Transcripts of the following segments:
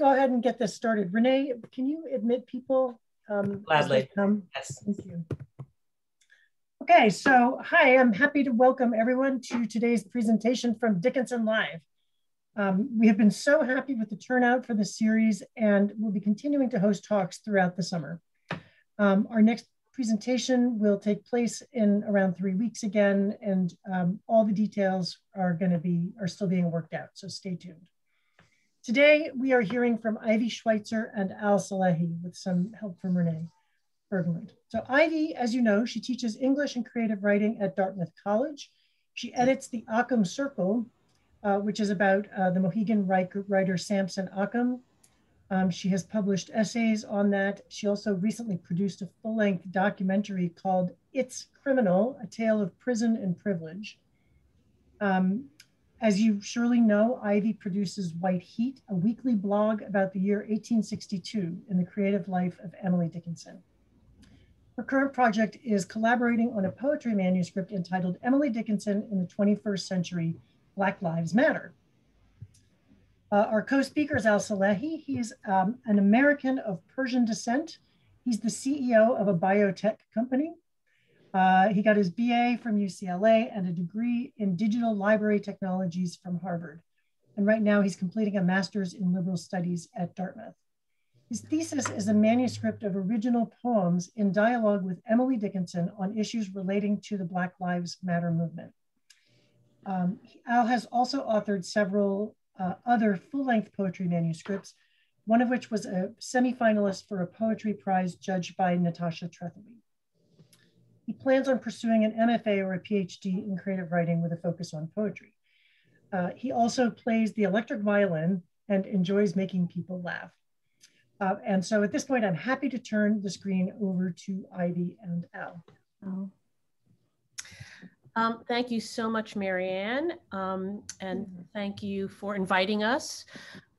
go ahead and get this started. Renee, can you admit people? Um, Gladly. Yes. Thank you. Okay, so hi, I'm happy to welcome everyone to today's presentation from Dickinson Live. Um, we have been so happy with the turnout for the series and we'll be continuing to host talks throughout the summer. Um, our next presentation will take place in around three weeks again, and um, all the details are going to be are still being worked out. So stay tuned. Today we are hearing from Ivy Schweitzer and Al Salehi with some help from Renee Bergland. So Ivy, as you know, she teaches English and creative writing at Dartmouth College. She edits the Occom Circle, uh, which is about uh, the Mohegan writer Samson Occom, um, she has published essays on that. She also recently produced a full length documentary called It's Criminal A Tale of Prison and Privilege. Um, as you surely know, Ivy produces White Heat, a weekly blog about the year 1862 in the creative life of Emily Dickinson. Her current project is collaborating on a poetry manuscript entitled Emily Dickinson in the 21st Century Black Lives Matter. Uh, our co-speaker is Al Salehi. He's um, an American of Persian descent. He's the CEO of a biotech company. Uh, he got his BA from UCLA and a degree in digital library technologies from Harvard. And right now he's completing a master's in liberal studies at Dartmouth. His thesis is a manuscript of original poems in dialogue with Emily Dickinson on issues relating to the Black Lives Matter movement. Um, Al has also authored several uh, other full-length poetry manuscripts, one of which was a semi-finalist for a poetry prize judged by Natasha Trethewey. He plans on pursuing an MFA or a PhD in creative writing with a focus on poetry. Uh, he also plays the electric violin and enjoys making people laugh. Uh, and so at this point, I'm happy to turn the screen over to Ivy and Al. Oh. Um, thank you so much, Marianne, um, and thank you for inviting us.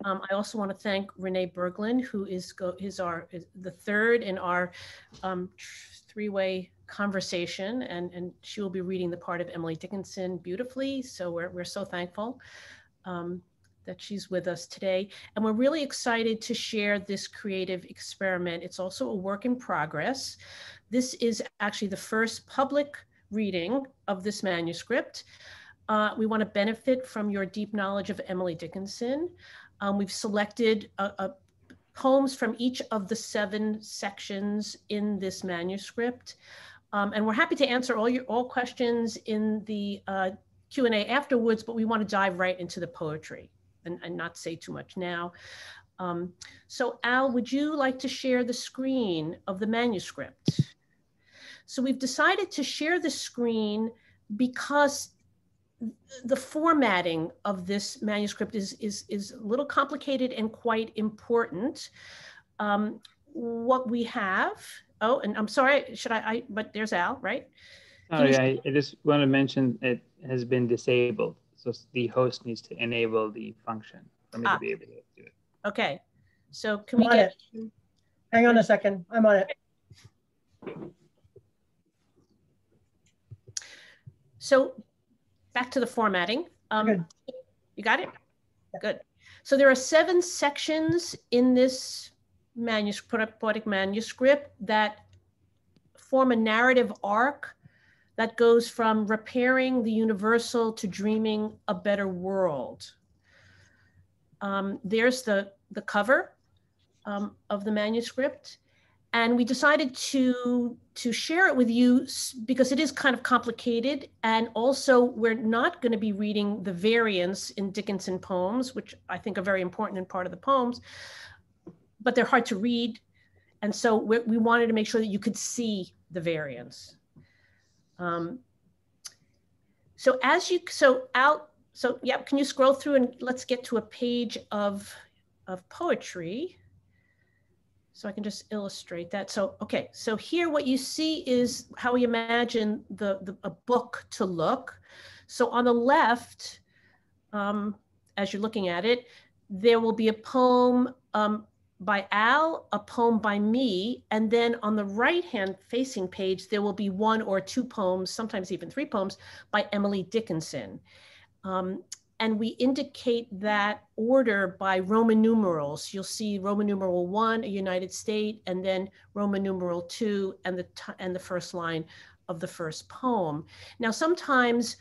Um, I also want to thank Renee Bergland, who is, is our is the third in our um, three-way conversation, and, and she will be reading the part of Emily Dickinson beautifully. So we're, we're so thankful um, that she's with us today. And we're really excited to share this creative experiment. It's also a work in progress. This is actually the first public reading of this manuscript. Uh, we want to benefit from your deep knowledge of Emily Dickinson. Um, we've selected a, a poems from each of the seven sections in this manuscript. Um, and we're happy to answer all your all questions in the uh, Q&A afterwards, but we want to dive right into the poetry and, and not say too much now. Um, so Al, would you like to share the screen of the manuscript? So we've decided to share the screen because the formatting of this manuscript is, is, is a little complicated and quite important. Um, what we have, oh, and I'm sorry, should I, I but there's Al, right? Oh yeah, I, I just want to mention it has been disabled. So the host needs to enable the function for me ah. to be able to do it. Okay, so can I'm we get? It. Hang on a second, I'm on it. So back to the formatting. Um, you got it? Good. So there are seven sections in this manuscript, poetic manuscript that form a narrative arc that goes from repairing the universal to dreaming a better world. Um, there's the, the cover um, of the manuscript and we decided to to share it with you because it is kind of complicated and also we're not going to be reading the variants in dickinson poems which i think are very important and part of the poems but they're hard to read and so we wanted to make sure that you could see the variance. um, so as you so out so yeah can you scroll through and let's get to a page of of poetry so I can just illustrate that. So, okay, so here what you see is how we imagine the, the a book to look. So on the left, um, as you're looking at it, there will be a poem um, by Al, a poem by me, and then on the right-hand facing page, there will be one or two poems, sometimes even three poems, by Emily Dickinson. Um, and we indicate that order by Roman numerals. You'll see Roman numeral one, a United State, and then Roman numeral two, and the and the first line of the first poem. Now, sometimes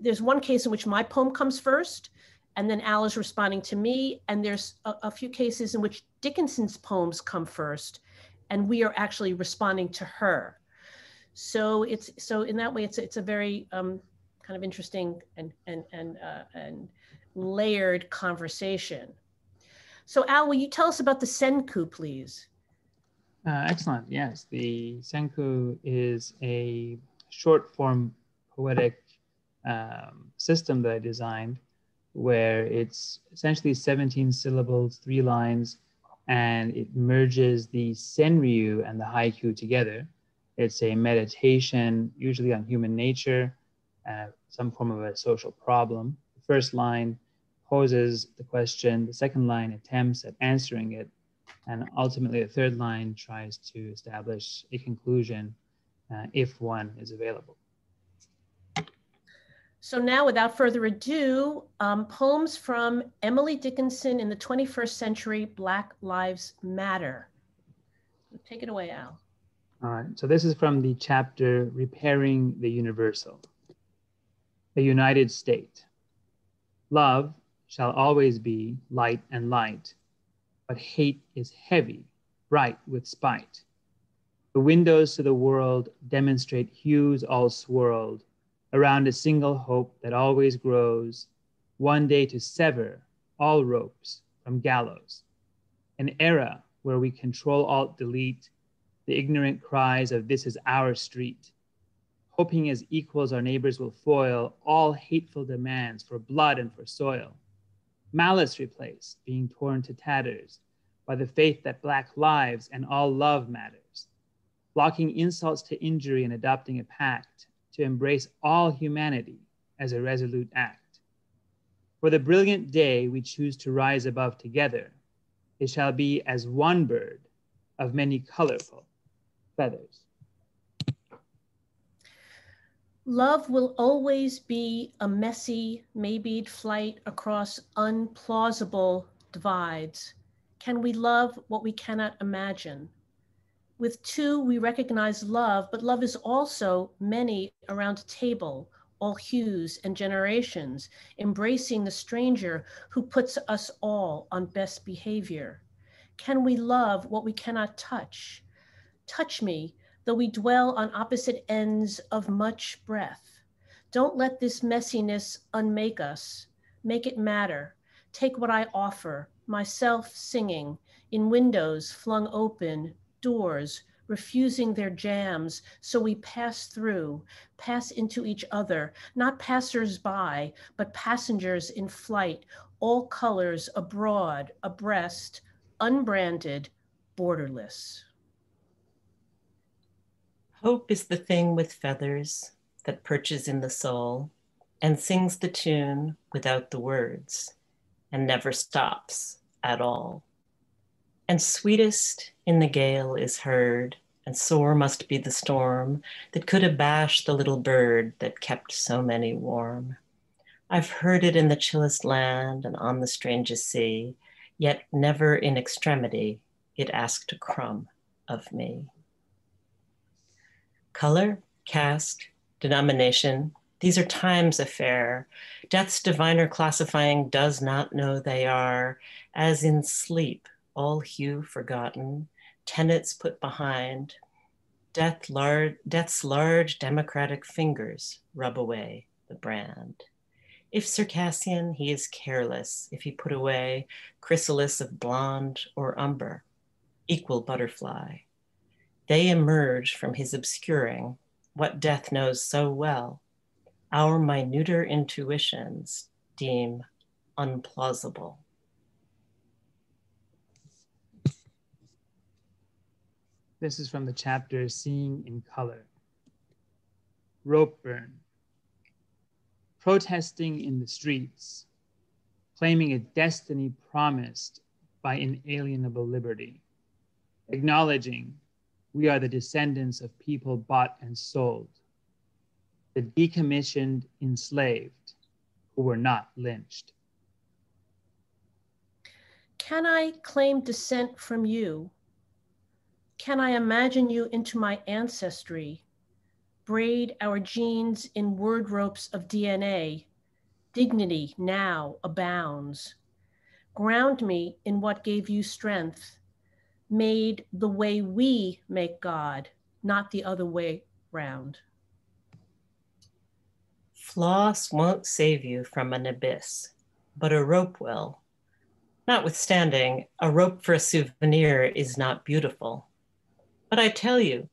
there's one case in which my poem comes first, and then Al is responding to me, and there's a, a few cases in which Dickinson's poems come first, and we are actually responding to her. So it's so in that way, it's it's a very um, kind of interesting and and and uh, and layered conversation. So Al, will you tell us about the senku, please? Uh, excellent. Yes, the senku is a short form poetic um, system that I designed where it's essentially 17 syllables, three lines, and it merges the senryu and the haiku together. It's a meditation, usually on human nature, uh, some form of a social problem. The first line poses the question, the second line attempts at answering it, and ultimately the third line tries to establish a conclusion uh, if one is available. So now, without further ado, um, poems from Emily Dickinson in the 21st Century Black Lives Matter. Take it away, Al. All right, so this is from the chapter Repairing the Universal. The united state. Love shall always be light and light, but hate is heavy, bright with spite. The windows to the world demonstrate hues all swirled around a single hope that always grows, one day to sever all ropes from gallows. An era where we control alt delete the ignorant cries of this is our street, hoping as equals our neighbors will foil all hateful demands for blood and for soil. Malice replaced, being torn to tatters by the faith that Black lives and all love matters, blocking insults to injury and adopting a pact to embrace all humanity as a resolute act. For the brilliant day we choose to rise above together, it shall be as one bird of many colorful feathers. Love will always be a messy, maybe flight across unplausible divides. Can we love what we cannot imagine? With two, we recognize love, but love is also many around a table, all hues and generations, embracing the stranger who puts us all on best behavior. Can we love what we cannot touch? Touch me, though we dwell on opposite ends of much breath. Don't let this messiness unmake us. Make it matter. Take what I offer, myself singing, in windows flung open, doors, refusing their jams. So we pass through, pass into each other, not passers by, but passengers in flight, all colors abroad, abreast, unbranded, borderless. Hope is the thing with feathers that perches in the soul and sings the tune without the words and never stops at all. And sweetest in the gale is heard, and sore must be the storm that could abash the little bird that kept so many warm. I've heard it in the chillest land and on the strangest sea, yet never in extremity it asked a crumb of me. Color, caste, denomination, these are time's affair. Death's diviner classifying does not know they are, as in sleep all hue forgotten, tenets put behind, death death's large democratic fingers rub away the brand. If Circassian, he is careless if he put away chrysalis of blonde or umber, equal butterfly. They emerge from his obscuring what death knows so well. Our minuter intuitions deem unplausible. This is from the chapter Seeing in Color. Rope burn. Protesting in the streets, claiming a destiny promised by inalienable liberty, acknowledging we are the descendants of people bought and sold, the decommissioned enslaved, who were not lynched. Can I claim descent from you? Can I imagine you into my ancestry? Braid our genes in word ropes of DNA. Dignity now abounds. Ground me in what gave you strength, made the way we make God, not the other way round. Floss won't save you from an abyss, but a rope will. Notwithstanding, a rope for a souvenir is not beautiful. But I tell you,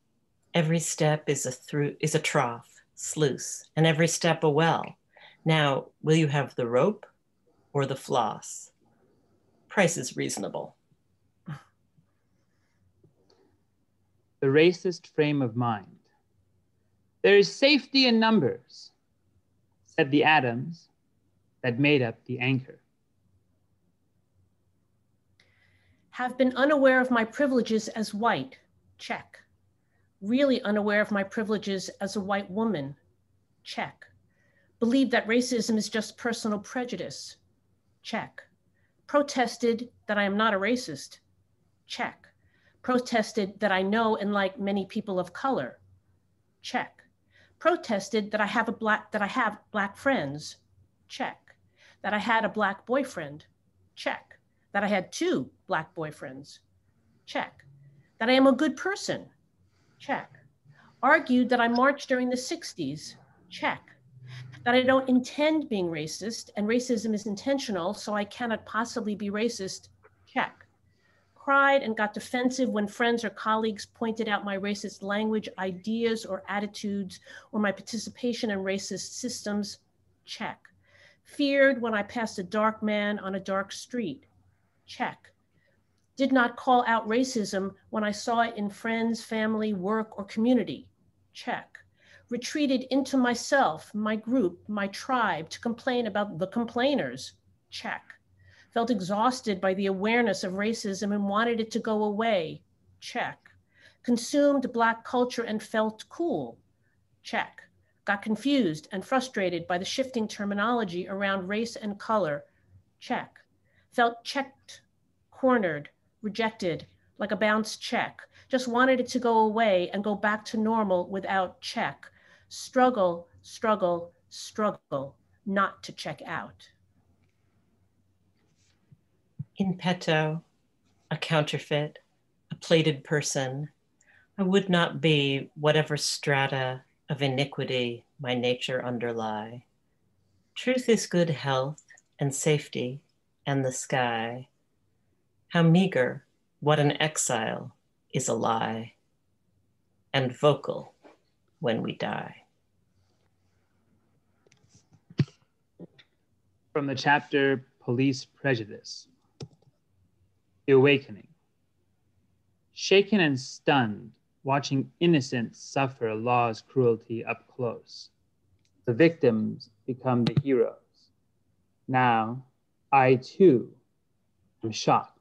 every step is a through is a trough, sluice, and every step a well. Now, will you have the rope or the floss? Price is reasonable. The racist frame of mind. There is safety in numbers, said the atoms that made up the anchor. Have been unaware of my privileges as white, check. Really unaware of my privileges as a white woman, check. Believe that racism is just personal prejudice, check. Protested that I am not a racist, check. Protested that I know and like many people of color, check. Protested that I have a black that I have black friends, check. That I had a black boyfriend, check that I had two black boyfriends. Check. That I am a good person. Check. Argued that I marched during the 60s. Check. That I don't intend being racist and racism is intentional, so I cannot possibly be racist. Check. Cried and got defensive when friends or colleagues pointed out my racist language, ideas, or attitudes, or my participation in racist systems. Check. Feared when I passed a dark man on a dark street check. Did not call out racism when I saw it in friends, family, work, or community, check. Retreated into myself, my group, my tribe to complain about the complainers, check. Felt exhausted by the awareness of racism and wanted it to go away, check. Consumed Black culture and felt cool, check. Got confused and frustrated by the shifting terminology around race and color, check felt checked, cornered, rejected, like a bounced check, just wanted it to go away and go back to normal without check. Struggle, struggle, struggle, not to check out. In petto, a counterfeit, a plated person, I would not be whatever strata of iniquity my nature underlie. Truth is good health and safety and the sky. How meager, what an exile is a lie, and vocal when we die. From the chapter Police Prejudice The Awakening. Shaken and stunned, watching innocents suffer law's cruelty up close. The victims become the heroes. Now, I too am shocked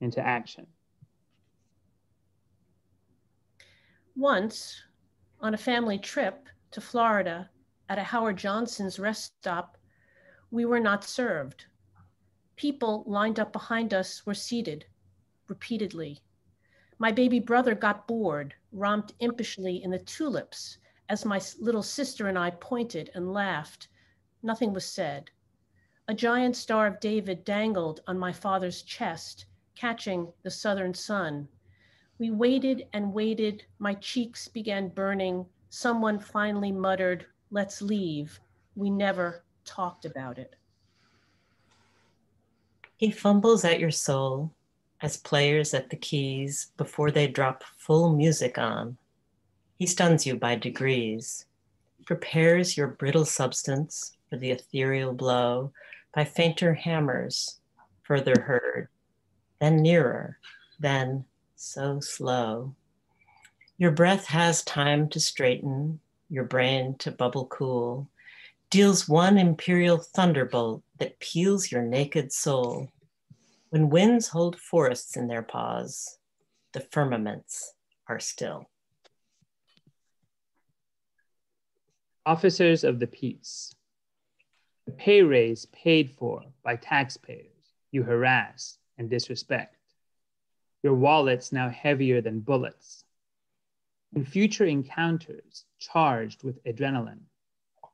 into action. Once, on a family trip to Florida at a Howard Johnson's rest stop, we were not served. People lined up behind us were seated repeatedly. My baby brother got bored, romped impishly in the tulips as my little sister and I pointed and laughed. Nothing was said. A giant star of David dangled on my father's chest, catching the southern sun. We waited and waited. My cheeks began burning. Someone finally muttered, Let's leave. We never talked about it. He fumbles at your soul as players at the keys before they drop full music on. He stuns you by degrees, prepares your brittle substance for the ethereal blow by fainter hammers, further heard, then nearer, then so slow. Your breath has time to straighten, your brain to bubble cool, deals one imperial thunderbolt that peels your naked soul. When winds hold forests in their paws, the firmaments are still. Officers of the Peace The pay raise paid for by taxpayers you harass and disrespect. Your wallet's now heavier than bullets. In future encounters charged with adrenaline,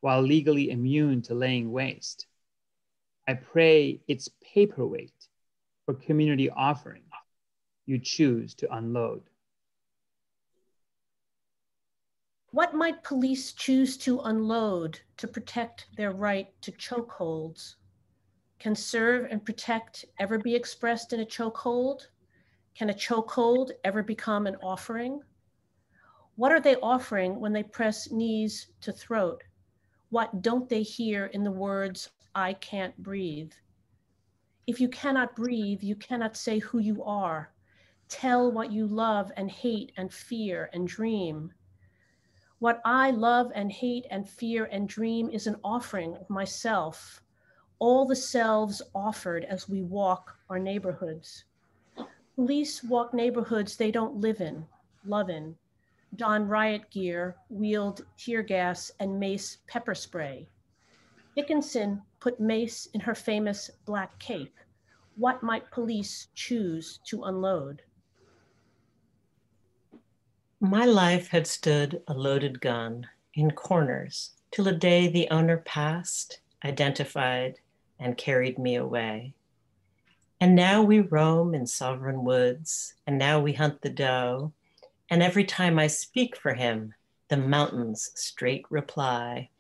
while legally immune to laying waste, I pray its paperweight for community offering you choose to unload. What might police choose to unload to protect their right to chokeholds? Can serve and protect ever be expressed in a chokehold? Can a chokehold ever become an offering? What are they offering when they press knees to throat? What don't they hear in the words, I can't breathe? If you cannot breathe, you cannot say who you are. Tell what you love and hate and fear and dream. What I love and hate and fear and dream is an offering of myself, all the selves offered as we walk our neighborhoods. Police walk neighborhoods they don't live in, love in, don riot gear, wield tear gas and mace pepper spray. Dickinson put mace in her famous black cape. What might police choose to unload? My life had stood a loaded gun in corners till a day the owner passed, identified, and carried me away. And now we roam in sovereign woods, and now we hunt the doe. And every time I speak for him, the mountains straight reply.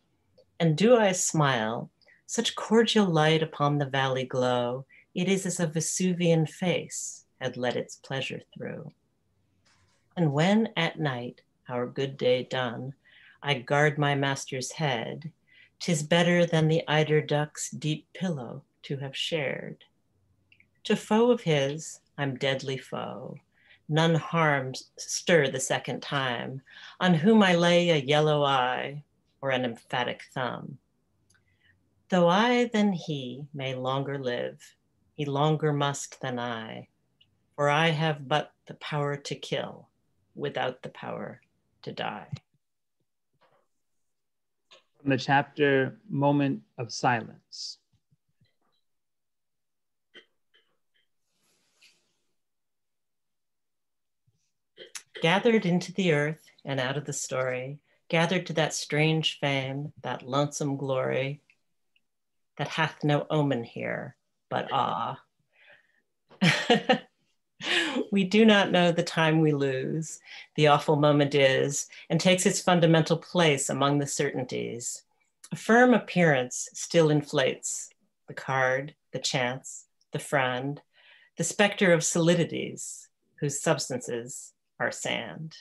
And do I smile, such cordial light upon the valley glow, it is as a Vesuvian face had let its pleasure through. And when at night, our good day done, I guard my master's head, 'tis better than the eider duck's deep pillow to have shared. To foe of his, I'm deadly foe. None harms stir the second time, on whom I lay a yellow eye or an emphatic thumb. Though I than he may longer live, he longer must than I, for I have but the power to kill without the power to die. From the chapter Moment of Silence. Gathered into the earth and out of the story, gathered to that strange fame, that lonesome glory, that hath no omen here but awe. we do not know the time we lose, the awful moment is, and takes its fundamental place among the certainties. A firm appearance still inflates the card, the chance, the friend, the specter of solidities whose substances are sand.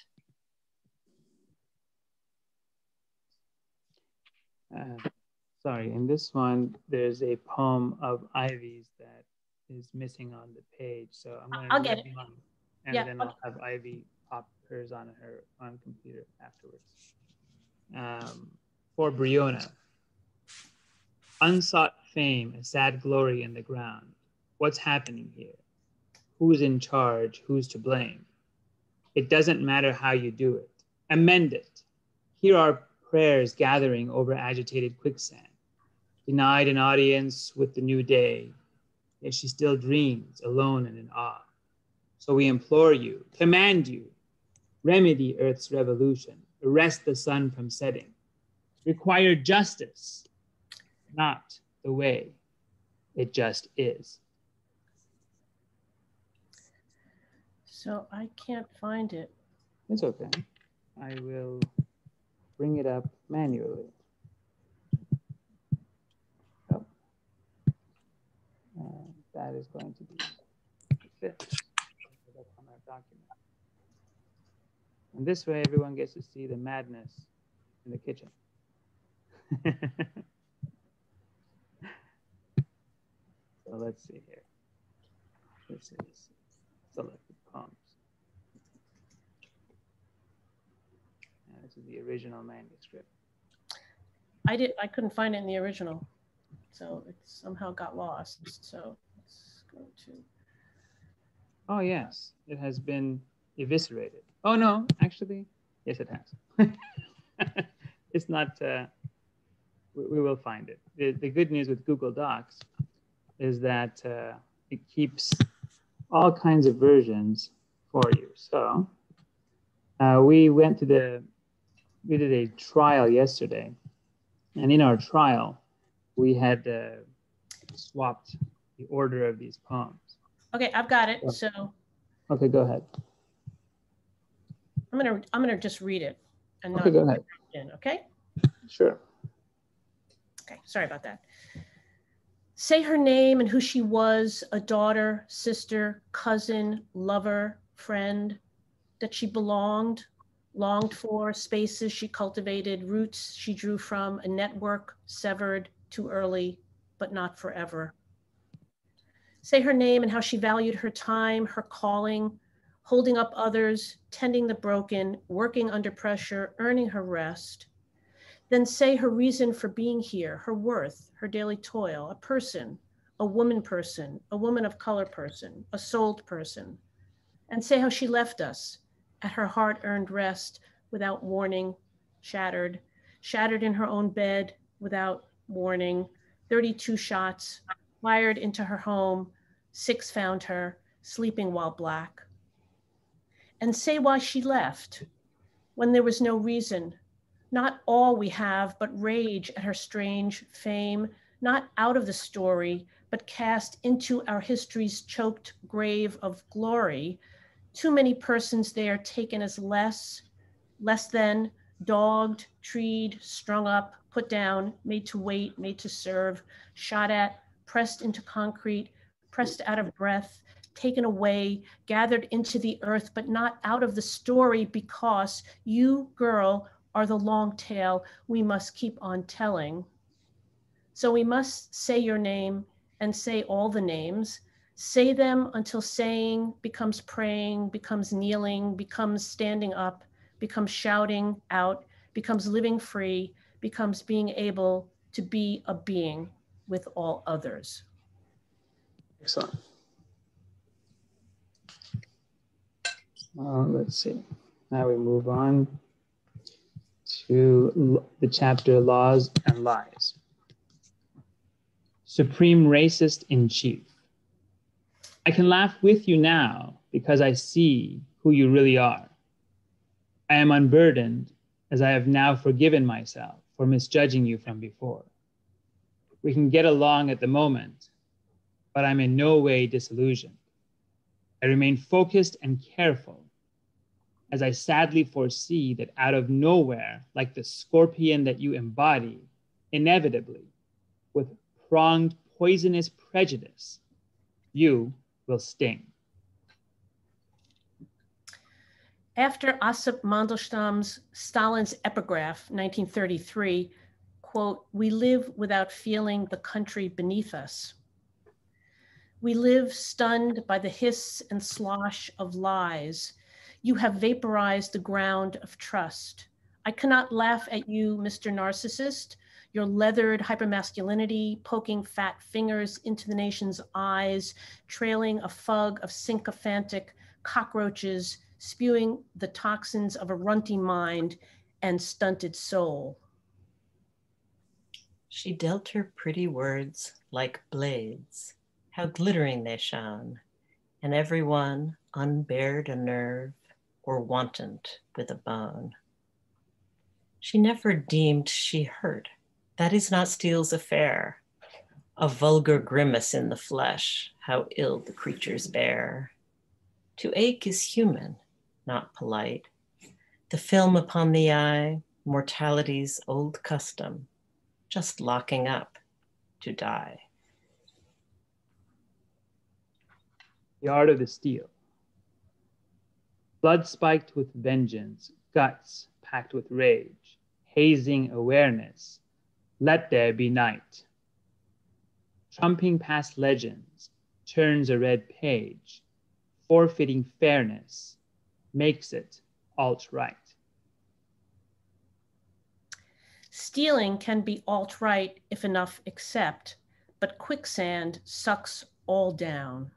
Uh, sorry, in this one, there's a poem of Ivy's that is missing on the page. So I'm going to I'll get it. On, and yeah, then I'll have Ivy pop hers on her on computer afterwards. Um, for Breonna, unsought fame, a sad glory in the ground. What's happening here? Who's in charge? Who's to blame? It doesn't matter how you do it. Amend it. Here are prayers gathering over agitated quicksand. Denied an audience with the new day, yet she still dreams alone and in awe. So we implore you, command you, remedy Earth's revolution, arrest the sun from setting, require justice, not the way it just is. So I can't find it. It's okay. I will bring it up manually. That is going to be fifth on our document. And this way, everyone gets to see the madness in the kitchen. so let's see here. This is selected poems. And this is the original manuscript. I did. I couldn't find it in the original, so it somehow got lost. So go to. Oh, yes, it has been eviscerated. Oh, no, actually, yes, it has. it's not, uh, we, we will find it. The, the, good news with Google Docs is that uh, it keeps all kinds of versions for you. So uh, we went to the, we did a trial yesterday. And in our trial, we had uh, swapped the order of these poems. Okay, I've got it. So. Okay, go ahead. I'm gonna I'm gonna just read it and okay, go ahead. In, okay. Sure. Okay, sorry about that. Say her name and who she was a daughter, sister, cousin, lover, friend, that she belonged, longed for, spaces she cultivated, roots she drew from, a network severed too early, but not forever. Say her name and how she valued her time, her calling, holding up others, tending the broken, working under pressure, earning her rest. Then say her reason for being here, her worth, her daily toil, a person, a woman person, a woman of color person, a souled person. And say how she left us at her hard earned rest without warning, shattered, shattered in her own bed without warning, 32 shots fired into her home, six found her sleeping while black and say why she left when there was no reason. Not all we have, but rage at her strange fame, not out of the story, but cast into our history's choked grave of glory. Too many persons there taken as less, less than, dogged, treed, strung up, put down, made to wait, made to serve, shot at, pressed into concrete, pressed out of breath, taken away, gathered into the earth, but not out of the story because you, girl, are the long tale we must keep on telling. So we must say your name and say all the names. Say them until saying becomes praying, becomes kneeling, becomes standing up, becomes shouting out, becomes living free, becomes being able to be a being with all others. Excellent. Uh, let's see. Now we move on to the chapter Laws and Lies. Supreme Racist in Chief. I can laugh with you now because I see who you really are. I am unburdened as I have now forgiven myself for misjudging you from before. We can get along at the moment, but I'm in no way disillusioned. I remain focused and careful as I sadly foresee that out of nowhere, like the scorpion that you embody, inevitably, with pronged poisonous prejudice, you will sting. After Osip Mandelstam's Stalin's epigraph, 1933, quote, we live without feeling the country beneath us. We live stunned by the hiss and slosh of lies you have vaporized the ground of trust. I cannot laugh at you, Mr. Narcissist, your leathered hypermasculinity, poking fat fingers into the nation's eyes, trailing a fug of sycophantic cockroaches, spewing the toxins of a runty mind and stunted soul. She dealt her pretty words like blades. How glittering they shone, and every one unbared a nerve or wantoned with a bone. She never deemed she hurt. That is not Steel's affair. A vulgar grimace in the flesh, how ill the creatures bear. To ache is human, not polite. The film upon the eye, mortality's old custom, just locking up to die. The art of the steel blood spiked with vengeance, guts packed with rage, hazing awareness. Let there be night. Trumping past legends, turns a red page, forfeiting fairness, makes it alt right. Stealing can be alt right if enough accept, but quicksand sucks all down.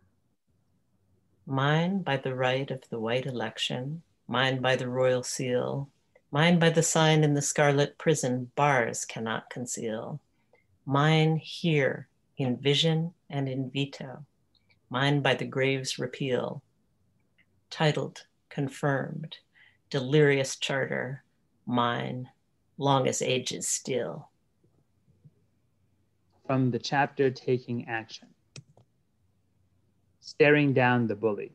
Mine by the right of the white election, mine by the royal seal, Mine by the sign in the scarlet prison, bars cannot conceal. Mine here in vision and in veto. Mine by the grave's repeal. Titled, confirmed, delirious charter, mine, long as ages still. From the chapter Taking Action Staring down the bully.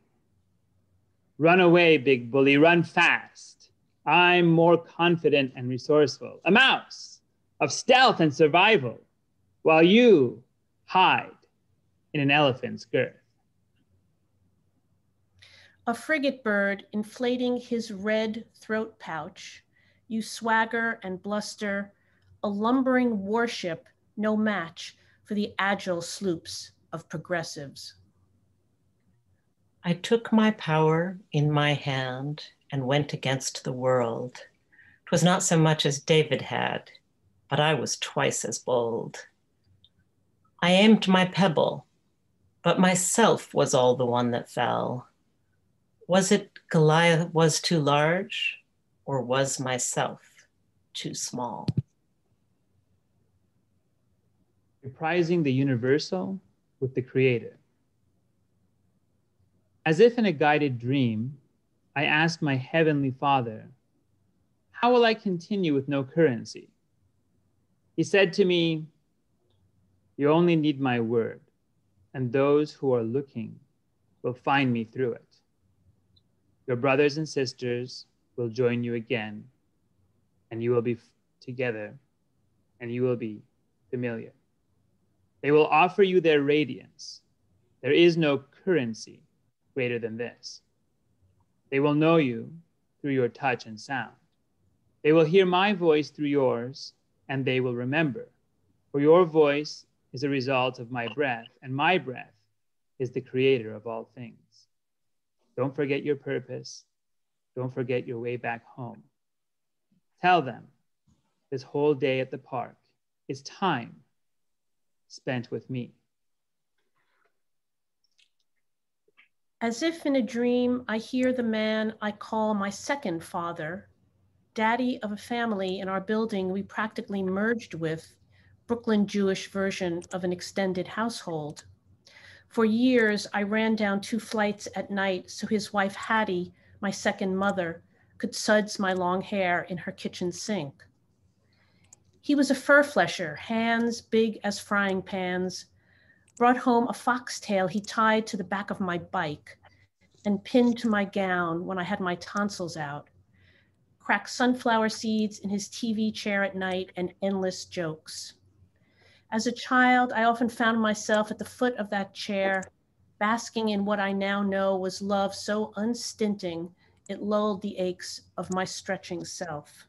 Run away, big bully, run fast. I'm more confident and resourceful. A mouse of stealth and survival, while you hide in an elephant's girth. A frigate bird inflating his red throat pouch, you swagger and bluster, a lumbering warship no match for the agile sloops of progressives. I took my power in my hand and went against the world. 'Twas not so much as David had, but I was twice as bold. I aimed my pebble, but myself was all the one that fell. Was it Goliath was too large, or was myself too small? Reprising the universal with the creator. As if in a guided dream, I asked my heavenly Father, How will I continue with no currency? He said to me, You only need my word, and those who are looking will find me through it. Your brothers and sisters will join you again, and you will be together, and you will be familiar. They will offer you their radiance. There is no currency greater than this. They will know you through your touch and sound. They will hear my voice through yours, and they will remember. For your voice is a result of my breath, and my breath is the creator of all things. Don't forget your purpose. Don't forget your way back home. Tell them this whole day at the park is time spent with me. As if in a dream, I hear the man I call my second father, daddy of a family in our building we practically merged with, Brooklyn Jewish version of an extended household. For years, I ran down two flights at night so his wife Hattie, my second mother, could suds my long hair in her kitchen sink. He was a fur flesher, hands big as frying pans, brought home a foxtail he tied to the back of my bike and pinned to my gown when I had my tonsils out, cracked sunflower seeds in his TV chair at night and endless jokes. As a child, I often found myself at the foot of that chair, basking in what I now know was love so unstinting it lulled the aches of my stretching self.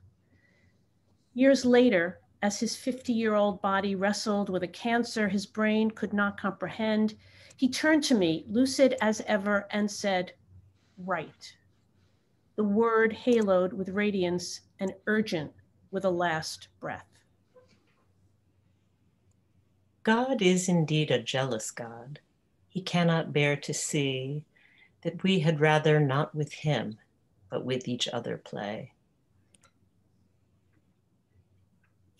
Years later, as his 50 year old body wrestled with a cancer his brain could not comprehend, he turned to me, lucid as ever, and said, Right. The word haloed with radiance and urgent with a last breath. God is indeed a jealous God. He cannot bear to see that we had rather not with him, but with each other play.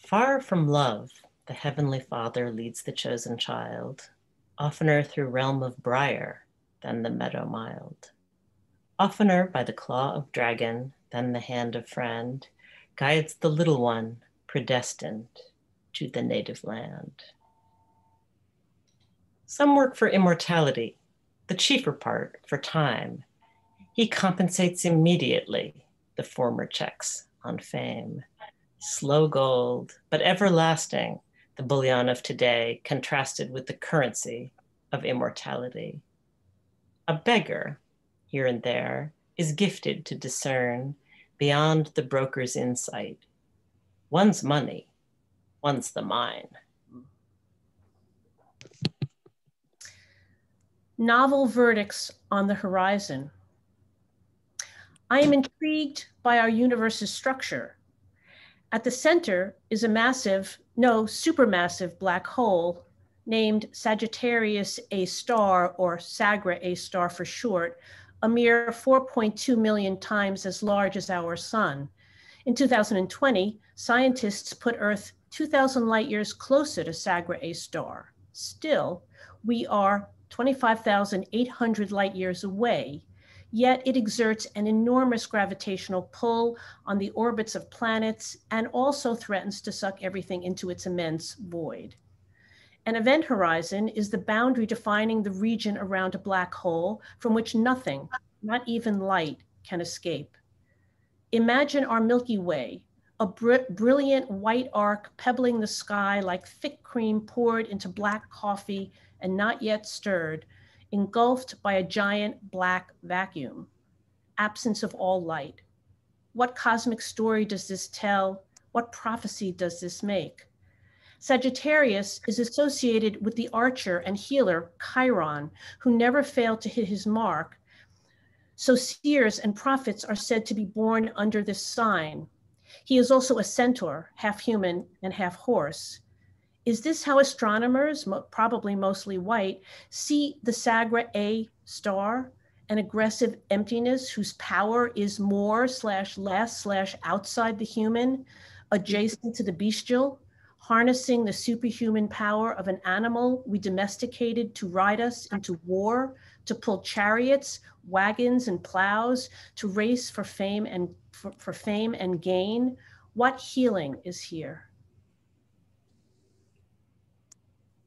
Far from love, the Heavenly Father leads the chosen child, oftener through realm of briar than the meadow mild, oftener by the claw of dragon than the hand of friend, guides the little one predestined to the native land. Some work for immortality, the chiefer part for time. He compensates immediately the former checks on fame. Slow gold, but everlasting, the bullion of today, contrasted with the currency of immortality. A beggar, here and there, is gifted to discern beyond the broker's insight. One's money, one's the mine. novel verdicts on the horizon. I am intrigued by our universe's structure. At the center is a massive, no, supermassive black hole named Sagittarius A star, or SAGRA A star for short, a mere 4.2 million times as large as our sun. In 2020, scientists put Earth 2,000 light years closer to Sagra A star. Still, we are 25,800 light years away, yet it exerts an enormous gravitational pull on the orbits of planets and also threatens to suck everything into its immense void. An event horizon is the boundary defining the region around a black hole from which nothing, not even light, can escape. Imagine our Milky Way, a br brilliant white arc pebbling the sky like thick cream poured into black coffee and not yet stirred, engulfed by a giant black vacuum, absence of all light. What cosmic story does this tell? What prophecy does this make? Sagittarius is associated with the archer and healer Chiron, who never failed to hit his mark. So seers and prophets are said to be born under this sign. He is also a centaur, half human and half horse. Is this how astronomers, probably mostly white, see the Sagra A star, an aggressive emptiness whose power is more slash less slash outside the human, adjacent to the bestial? harnessing the superhuman power of an animal we domesticated to ride us into war, to pull chariots, wagons, and plows, to race for fame and for, for fame and gain. What healing is here?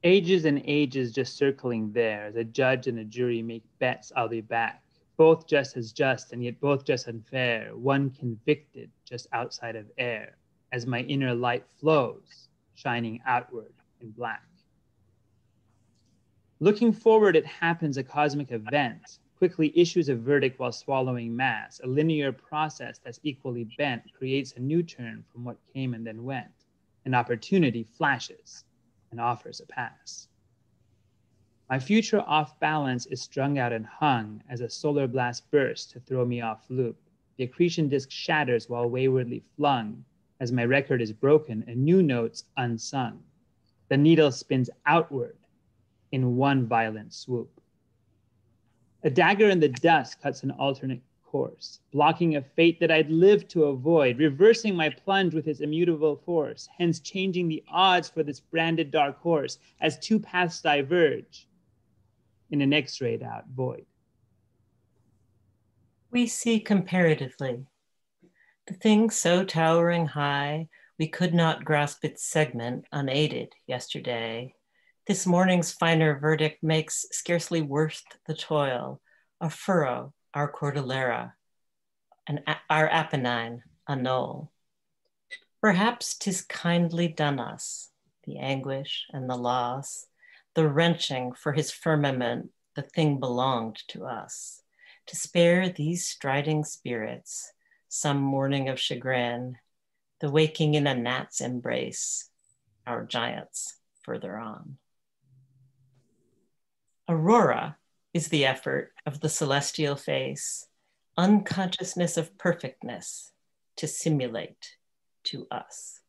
Ages and ages just circling there as a judge and a jury make bets I'll be back. Both just as just and yet both just unfair. One convicted just outside of air as my inner light flows shining outward in black. Looking forward, it happens a cosmic event, quickly issues a verdict while swallowing mass. A linear process that's equally bent creates a new turn from what came and then went. An opportunity flashes and offers a pass. My future off balance is strung out and hung as a solar blast bursts to throw me off loop. The accretion disk shatters while waywardly flung, as my record is broken and new notes unsung. The needle spins outward in one violent swoop. A dagger in the dust cuts an alternate course, blocking a fate that I'd lived to avoid, reversing my plunge with its immutable force, hence changing the odds for this branded dark horse as two paths diverge in an x rayed out void. We see comparatively the thing so towering high, we could not grasp its segment unaided yesterday. This morning's finer verdict makes scarcely worth the toil, a furrow, our Cordillera, and our Apennine, a knoll. Perhaps 'tis kindly done us, the anguish and the loss, the wrenching for his firmament, the thing belonged to us, to spare these striding spirits some morning of chagrin, the waking in a gnat's embrace, our giants further on. Aurora is the effort of the celestial face, unconsciousness of perfectness to simulate to us.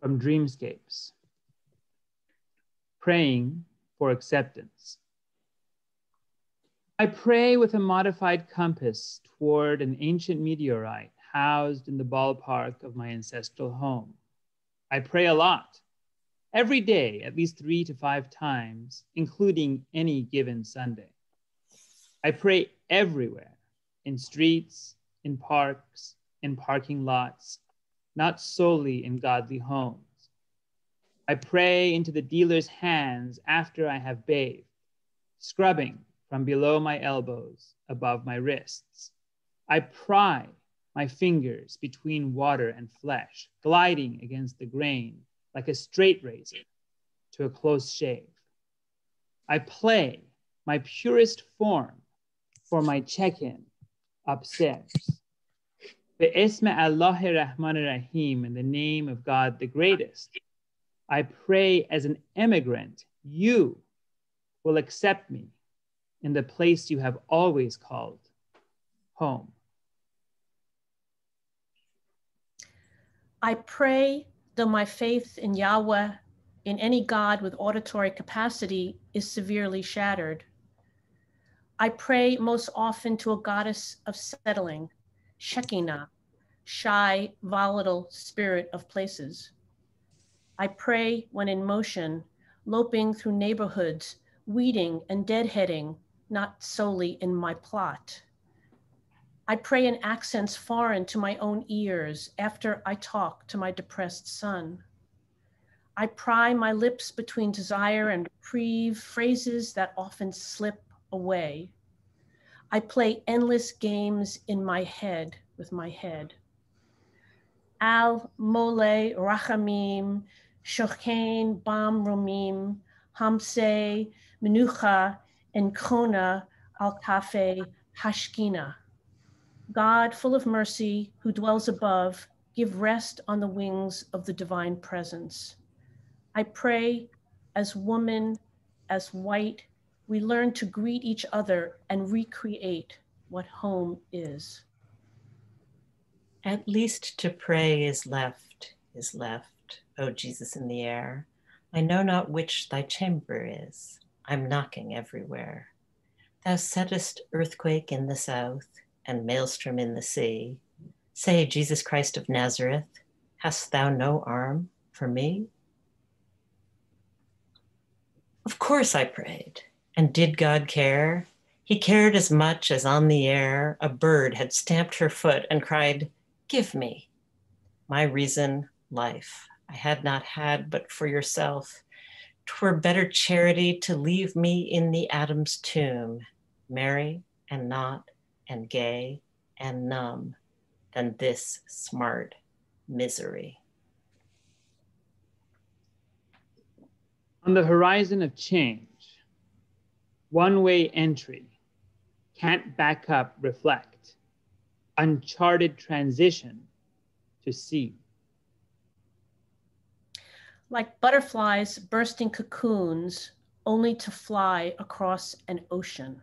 From Dreamscapes Praying for Acceptance. I pray with a modified compass toward an ancient meteorite housed in the ballpark of my ancestral home. I pray a lot, every day, at least three to five times, including any given Sunday. I pray everywhere, in streets, in parks, in parking lots, not solely in godly homes. I pray into the dealer's hands after I have bathed, scrubbing from below my elbows, above my wrists. I pry my fingers between water and flesh, gliding against the grain like a straight razor to a close shave. I play my purest form for my check-in upstairs. Be'esme Allah Rahman Rahim, in the name of God the greatest, I pray as an immigrant, you will accept me in the place you have always called home. I pray, though my faith in Yahweh, in any God with auditory capacity, is severely shattered. I pray most often to a goddess of settling, Shekinah, shy, volatile spirit of places. I pray when in motion, loping through neighborhoods, weeding and deadheading, not solely in my plot. I pray in accents foreign to my own ears after I talk to my depressed son. I pry my lips between desire and reprieve, phrases that often slip away. I play endless games in my head with my head. Al Mole Rachamim, Shochain Bam Romim, Hamse, Menucha, and Kona Al Kafe Hashkina. God, full of mercy, who dwells above, give rest on the wings of the divine presence. I pray as woman, as white, we learn to greet each other and recreate what home is. At least to pray is left, is left, O Jesus in the air. I know not which thy chamber is. I'm knocking everywhere. Thou settest earthquake in the south, and maelstrom in the sea. Say, Jesus Christ of Nazareth, hast thou no arm for me? Of course I prayed. And did God care? He cared as much as on the air a bird had stamped her foot and cried, Give me my reason, life. I had not had but for yourself. Twere better charity to leave me in the Atom's tomb, Merry, and not and gay and numb than this smart misery. On the horizon of change, one way entry, can't back up, reflect, uncharted transition to see. Like butterflies bursting cocoons only to fly across an ocean.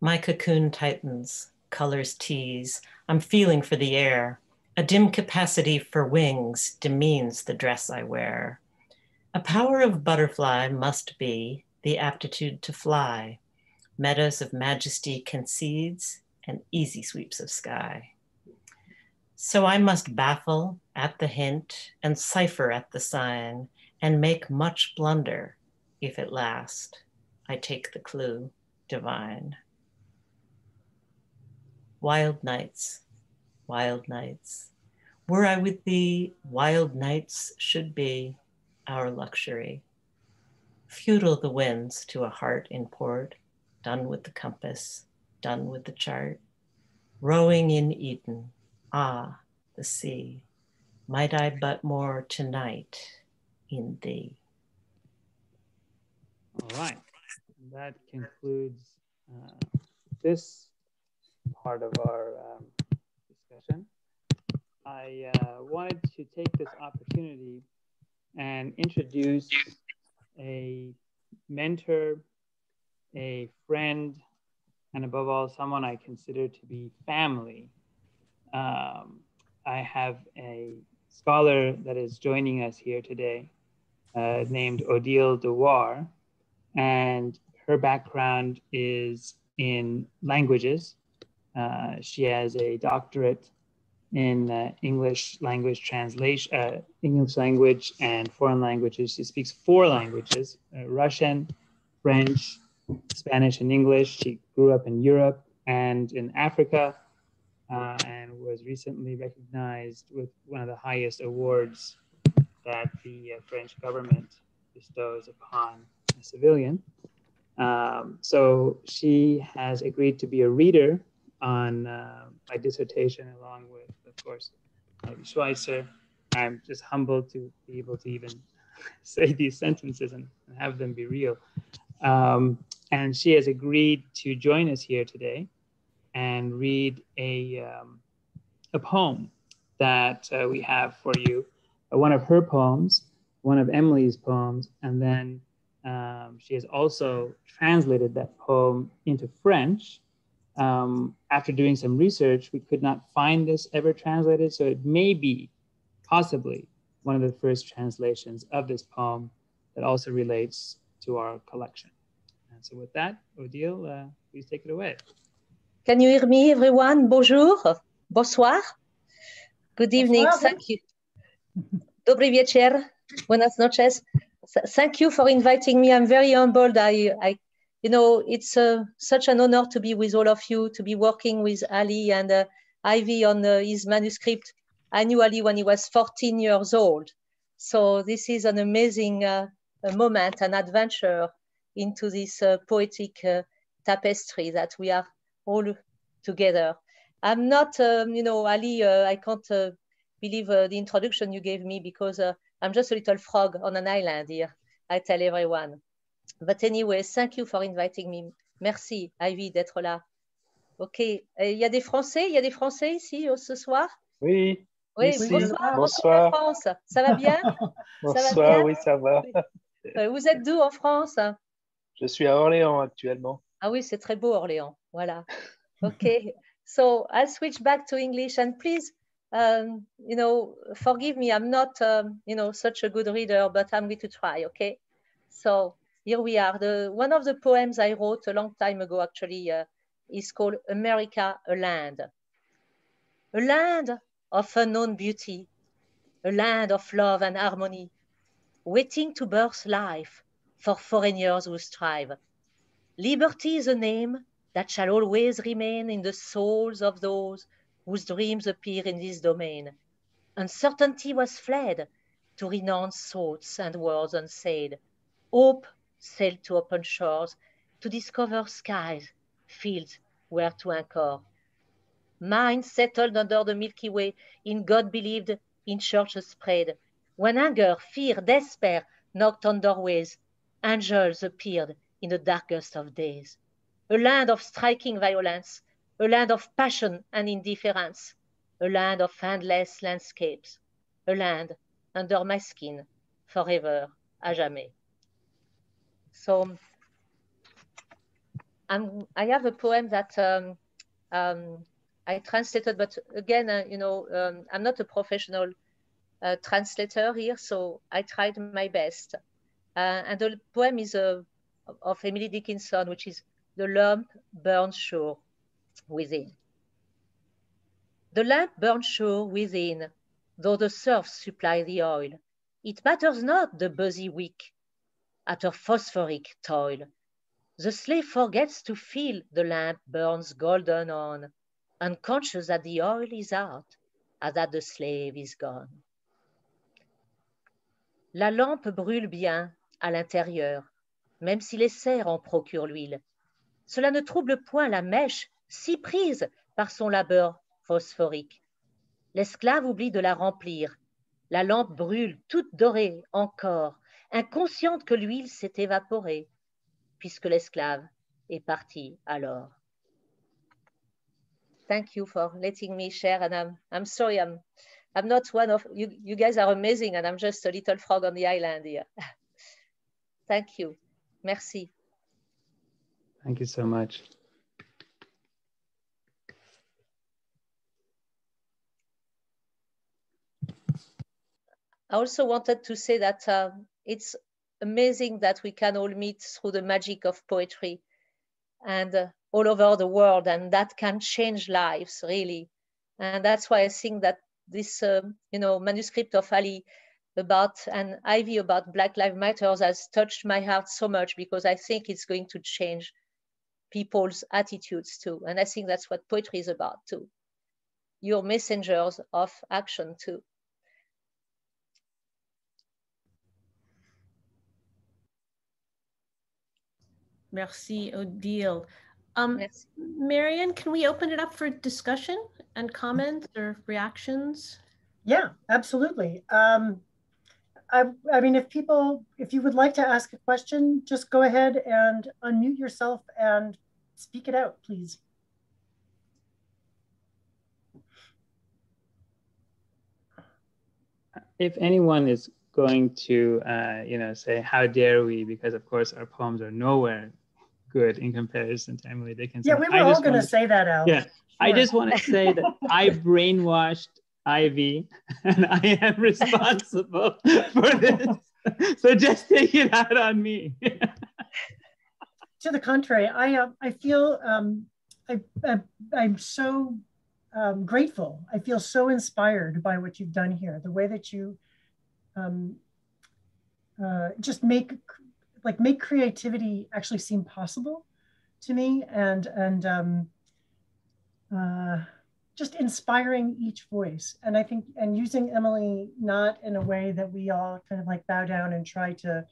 My cocoon tightens, colors tease. I'm feeling for the air. A dim capacity for wings demeans the dress I wear. A power of butterfly must be the aptitude to fly. Meadows of majesty concedes and easy sweeps of sky. So I must baffle at the hint and cipher at the sign and make much blunder if at last. I take the clue divine. Wild nights, wild nights. Were I with thee, wild nights should be our luxury. Futile the winds to a heart in port, done with the compass, done with the chart. Rowing in Eden, ah, the sea, might I but moor tonight in thee. All right, that concludes uh, this part of our um, discussion. I uh, wanted to take this opportunity and introduce a mentor, a friend, and above all, someone I consider to be family. Um, I have a scholar that is joining us here today uh, named Odile Dewar, and her background is in languages uh, she has a doctorate in uh, English language translation, uh, English language and foreign languages. She speaks four languages, uh, Russian, French, Spanish, and English. She grew up in Europe and in Africa uh, and was recently recognized with one of the highest awards that the French government bestows upon a civilian. Um, so she has agreed to be a reader on uh, my dissertation, along with, of course, Schweitzer. I'm just humbled to be able to even say these sentences and, and have them be real. Um, and she has agreed to join us here today and read a, um, a poem that uh, we have for you. Uh, one of her poems, one of Emily's poems, and then um, she has also translated that poem into French um, after doing some research, we could not find this ever translated. So it may be possibly one of the first translations of this poem that also relates to our collection. And so with that, Odile, uh, please take it away. Can you hear me, everyone? Bonjour. bonsoir. Good evening. Bonsoir. Thank you. Dobry wieczór. Buenas noches. Thank you for inviting me. I'm very humbled. I, I you know, it's uh, such an honor to be with all of you, to be working with Ali and uh, Ivy on uh, his manuscript. I knew Ali when he was 14 years old. So this is an amazing uh, moment, an adventure into this uh, poetic uh, tapestry that we are all together. I'm not, um, you know, Ali, I can't believe the introduction you gave me because I'm just a little frog on an island here. I tell everyone. But anyway, thank you for inviting me. Merci, Ivy, d'être là. OK. Il y a des Français? Il y a des Français ici ce soir? Oui. Oui, bonsoir. bonsoir. France. Ça va bien? Bonsoir, ça va bien? oui, ça va. Euh, vous êtes d'où en France? Je suis à Orléans actuellement. Ah oui, c'est très beau Orléans. Voilà. OK. so I'll switch back to English and please, um, you know, forgive me. I'm not, um, you know, such a good reader, but I'm going to try. OK. So here we are. The, one of the poems I wrote a long time ago actually uh, is called America, a Land. A land of unknown beauty, a land of love and harmony, waiting to birth life for foreigners who strive. Liberty is a name that shall always remain in the souls of those whose dreams appear in this domain. Uncertainty was fled to renounce thoughts and words unsaid. Hope sailed to open shores to discover skies, fields where to anchor. Minds settled under the Milky Way in God believed, in churches spread. When anger, fear, despair knocked on doorways, angels appeared in the darkest of days. A land of striking violence, a land of passion and indifference, a land of endless landscapes, a land under my skin forever, à jamais. So I'm, I have a poem that um, um, I translated, but again, uh, you know, um, I'm not a professional uh, translator here, so I tried my best. Uh, and the poem is uh, of Emily Dickinson, which is The Lamp Burns Sure Within. The lamp burns sure within, though the serfs supply the oil. It matters not the busy wick at her phosphoric toil. The slave forgets to feel the lamp burns golden on, unconscious that the oil is out, as that the slave is gone. La lampe brûle bien à l'intérieur, même si les serres en procurent l'huile. Cela ne trouble point la mèche si prise par son labeur phosphorique. L'esclave oublie de la remplir. La lampe brûle toute dorée encore, inconsciente que l'huile s'est évaporée, puisque l'esclave est parti alors. Thank you for letting me share, and I'm, I'm sorry, I'm, I'm not one of you. You guys are amazing, and I'm just a little frog on the island here. Thank you. Merci. Thank you so much. I also wanted to say that um, it's amazing that we can all meet through the magic of poetry and uh, all over the world, and that can change lives really. And that's why I think that this, um, you know, manuscript of Ali about and Ivy about Black Lives Matters has touched my heart so much because I think it's going to change people's attitudes too. And I think that's what poetry is about too. You're messengers of action too. Merci, Odile. Um, Marion, can we open it up for discussion and comments or reactions? Yeah, absolutely. Um, I, I mean, if people, if you would like to ask a question, just go ahead and unmute yourself and speak it out, please. If anyone is going to, uh, you know, say, how dare we, because of course our poems are nowhere good in comparison to Emily Dickinson. Yeah, we were all going to say that, Al. Yeah, sure. I just want to say that I brainwashed Ivy, and I am responsible for this. So just take it out on me. to the contrary, I uh, I feel um, I, I I'm so um, grateful. I feel so inspired by what you've done here. The way that you um, uh, just make like make creativity actually seem possible to me, and and um, uh, just inspiring each voice. And I think and using Emily not in a way that we all kind of like bow down and try to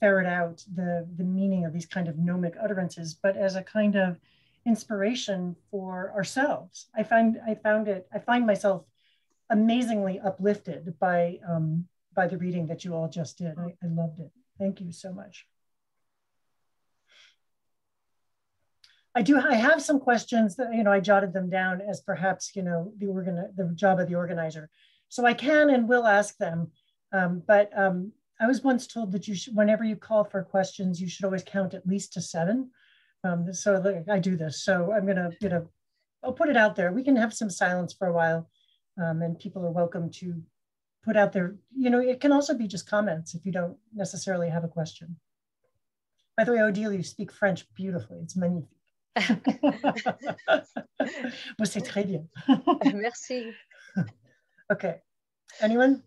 ferret out the the meaning of these kind of gnomic utterances, but as a kind of inspiration for ourselves. I find I found it, I find myself amazingly uplifted by um, by the reading that you all just did. I, I loved it. Thank you so much. I do. I have some questions that you know I jotted them down as perhaps you know the organ the job of the organizer, so I can and will ask them. Um, but um, I was once told that you should, whenever you call for questions, you should always count at least to seven. Um, so I do this. So I'm gonna, you know, I'll put it out there. We can have some silence for a while um, and people are welcome to put out there. you know, it can also be just comments if you don't necessarily have a question. By the way, Odile, you speak French beautifully. It's magnifique. Moi, c'est très bien. Merci. Okay. Anyone?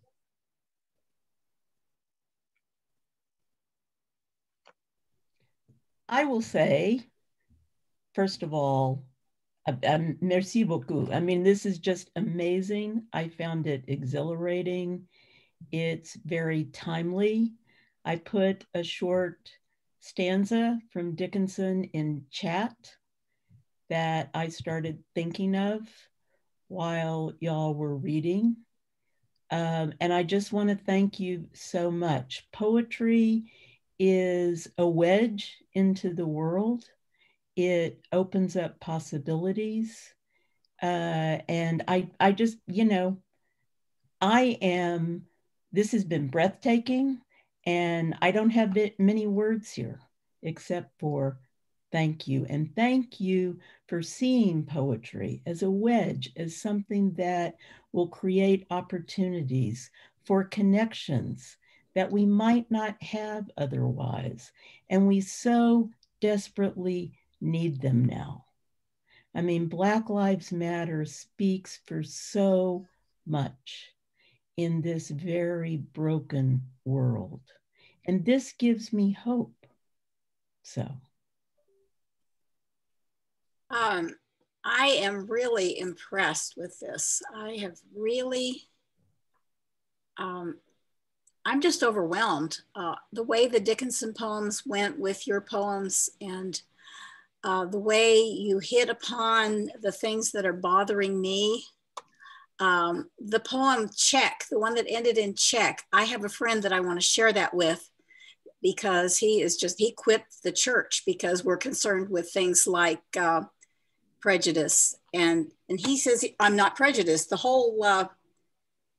I will say, first of all, um, merci beaucoup. I mean, this is just amazing. I found it exhilarating. It's very timely. I put a short stanza from Dickinson in chat that I started thinking of while y'all were reading. Um, and I just want to thank you so much. Poetry is a wedge into the world. It opens up possibilities. Uh, and I, I just, you know, I am, this has been breathtaking. And I don't have many words here except for thank you. And thank you for seeing poetry as a wedge, as something that will create opportunities for connections that we might not have otherwise. And we so desperately need them now. I mean, Black Lives Matter speaks for so much in this very broken world. And this gives me hope. So. Um, I am really impressed with this. I have really um, I'm just overwhelmed. Uh, the way the Dickinson poems went with your poems and uh, the way you hit upon the things that are bothering me. Um, the poem Check, the one that ended in check, I have a friend that I want to share that with because he is just, he quit the church because we're concerned with things like uh, prejudice. And, and he says, I'm not prejudiced. The whole uh,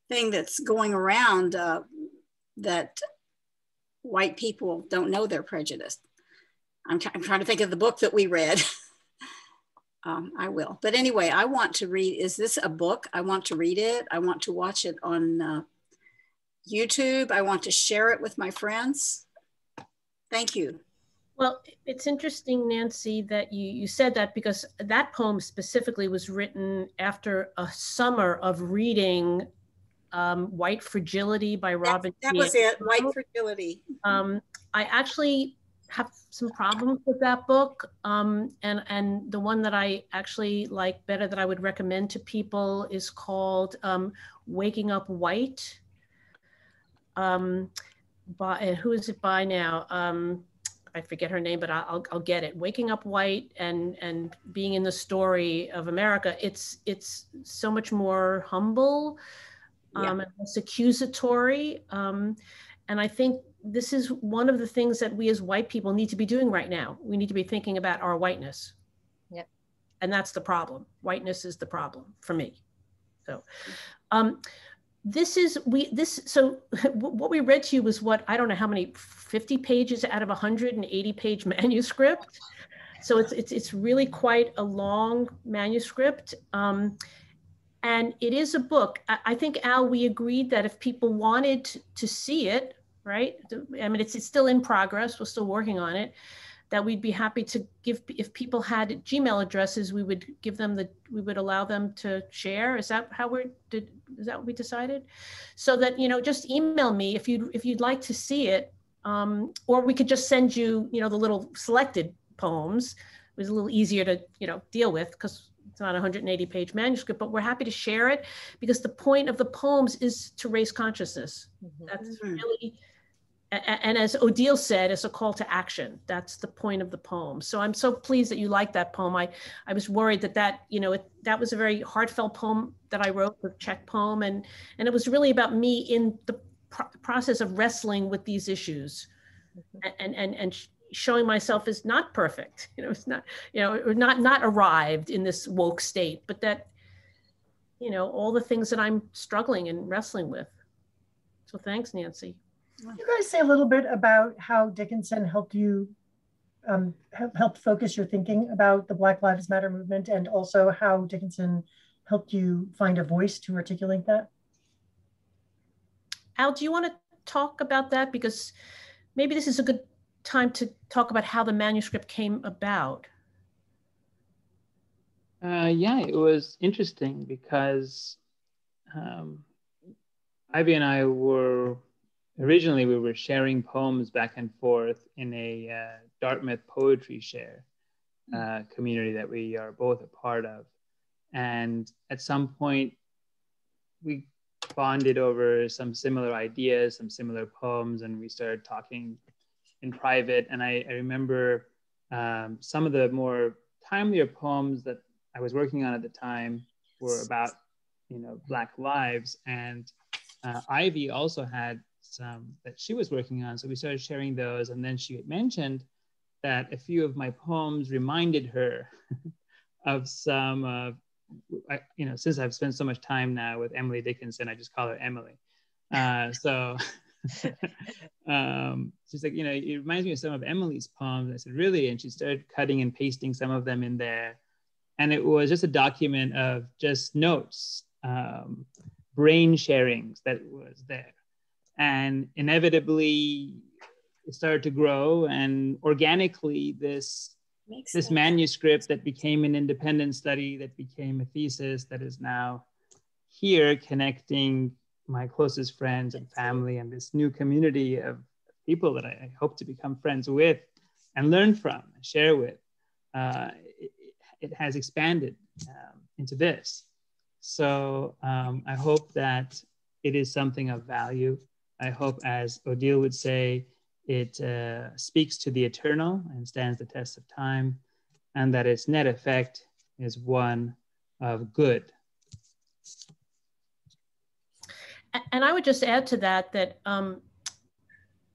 thing that's going around uh, that white people don't know they're prejudiced. I'm, I'm trying to think of the book that we read. um, I will. But anyway, I want to read. Is this a book? I want to read it. I want to watch it on uh, YouTube. I want to share it with my friends. Thank you. Well, it's interesting, Nancy, that you, you said that because that poem specifically was written after a summer of reading um, White Fragility by Robin. That, that was it, White Fragility. Um, I actually have some problems with that book. Um, and, and the one that I actually like better that I would recommend to people is called um, Waking Up White. Um, by, who is it by now? Um, I forget her name, but I'll, I'll get it. Waking Up White and and being in the story of America, it's it's so much more humble um, yeah. and less accusatory. Um, and I think this is one of the things that we as white people need to be doing right now. We need to be thinking about our whiteness. Yeah. And that's the problem. Whiteness is the problem for me. So, um, this is we this so what we read to you was what I don't know how many 50 pages out of a 180 page manuscript. So it's it's it's really quite a long manuscript. Um, and it is a book. I, I think, Al, we agreed that if people wanted to see it, right? I mean, it's, it's still in progress. We're still working on it. that we'd be happy to give if people had Gmail addresses, we would give them the we would allow them to share. Is that how we did? Is that what we decided? So that you know, just email me if you if you'd like to see it, um, or we could just send you you know the little selected poems. It was a little easier to you know deal with because it's not a 180 page manuscript, but we're happy to share it because the point of the poems is to raise consciousness. Mm-hmm. That's really and as Odile said, it's a call to action. That's the point of the poem. So I'm so pleased that you like that poem. I, I was worried that that, you know, it, that was a very heartfelt poem that I wrote, the Check poem. And, and it was really about me in the pro- process of wrestling with these issues mm-hmm. and, and, and showing myself as not perfect, you know, it's not, you know, or not, not arrived in this woke state, but that, you know, all the things that I'm struggling and wrestling with. So thanks, Nancy. Can you guys say a little bit about how Dickinson helped you um, helped focus your thinking about the Black Lives Matter movement and also how Dickinson helped you find a voice to articulate that? Al, do you want to talk about that? Because maybe this is a good time to talk about how the manuscript came about. Uh, yeah, it was interesting because um, Ivy and I were originally we were sharing poems back and forth in a uh, Dartmouth poetry share uh, community that we are both a part of. And at some point, we bonded over some similar ideas, some similar poems, and we started talking in private. And I, I remember um, some of the more timelier poems that I was working on at the time were about, you know, Black lives. And uh, Ivy also had um, that she was working on. So we started sharing those. And then she mentioned that a few of my poems reminded her of some, uh, I, you know, since I've spent so much time now with Emily Dickinson, I just call her Emily. Uh, so um, she's like, you know, it reminds me of some of Emily's poems. I said, really? And she started cutting and pasting some of them in there. And it was just a document of just notes, um, brain sharings that was there and inevitably it started to grow and organically this Makes this sense. manuscript that became an independent study that became a thesis that is now here connecting my closest friends and family and this new community of people that I, hope to become friends with and learn from and share with. Uh, it, it, has expanded um, into this. So um, I hope that it is something of value I hope, as Odile would say, it uh, speaks to the eternal and stands the test of time, and that its net effect is one of good. And I would just add to that that, um,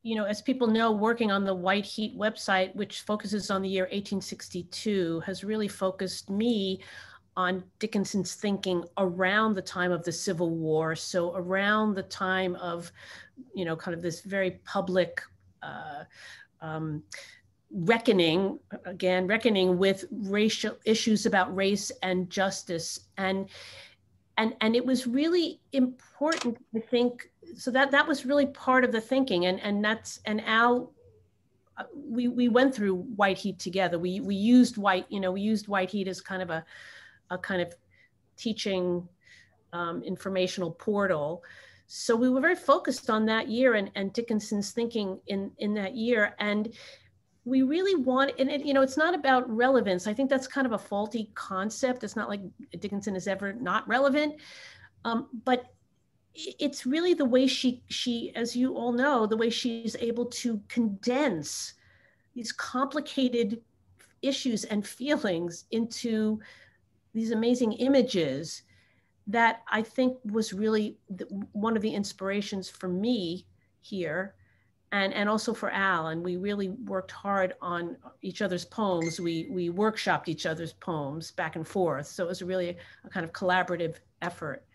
you know, as people know, working on the White Heat website, which focuses on the year 1862, has really focused me on Dickinson's thinking around the time of the Civil War. So around the time of, you know, kind of this very public uh, um, reckoning, again, reckoning with racial issues about race and justice. And and and it was really important, I think. So that that was really part of the thinking. And and that's and Al uh, we we went through white heat together. We we used white, you know, we used white heat as kind of a a kind of teaching um, informational portal. So we were very focused on that year and, and Dickinson's thinking in, in that year. And we really want, and it, you know, it's not about relevance. I think that's kind of a faulty concept. It's not like Dickinson is ever not relevant, um, but it's really the way she, she, as you all know, the way she's able to condense these complicated issues and feelings into these amazing images that I think was really the, one of the inspirations for me here and, and also for Al. And we really worked hard on each other's poems. We, we workshopped each other's poems back and forth. So it was really a, a kind of collaborative effort.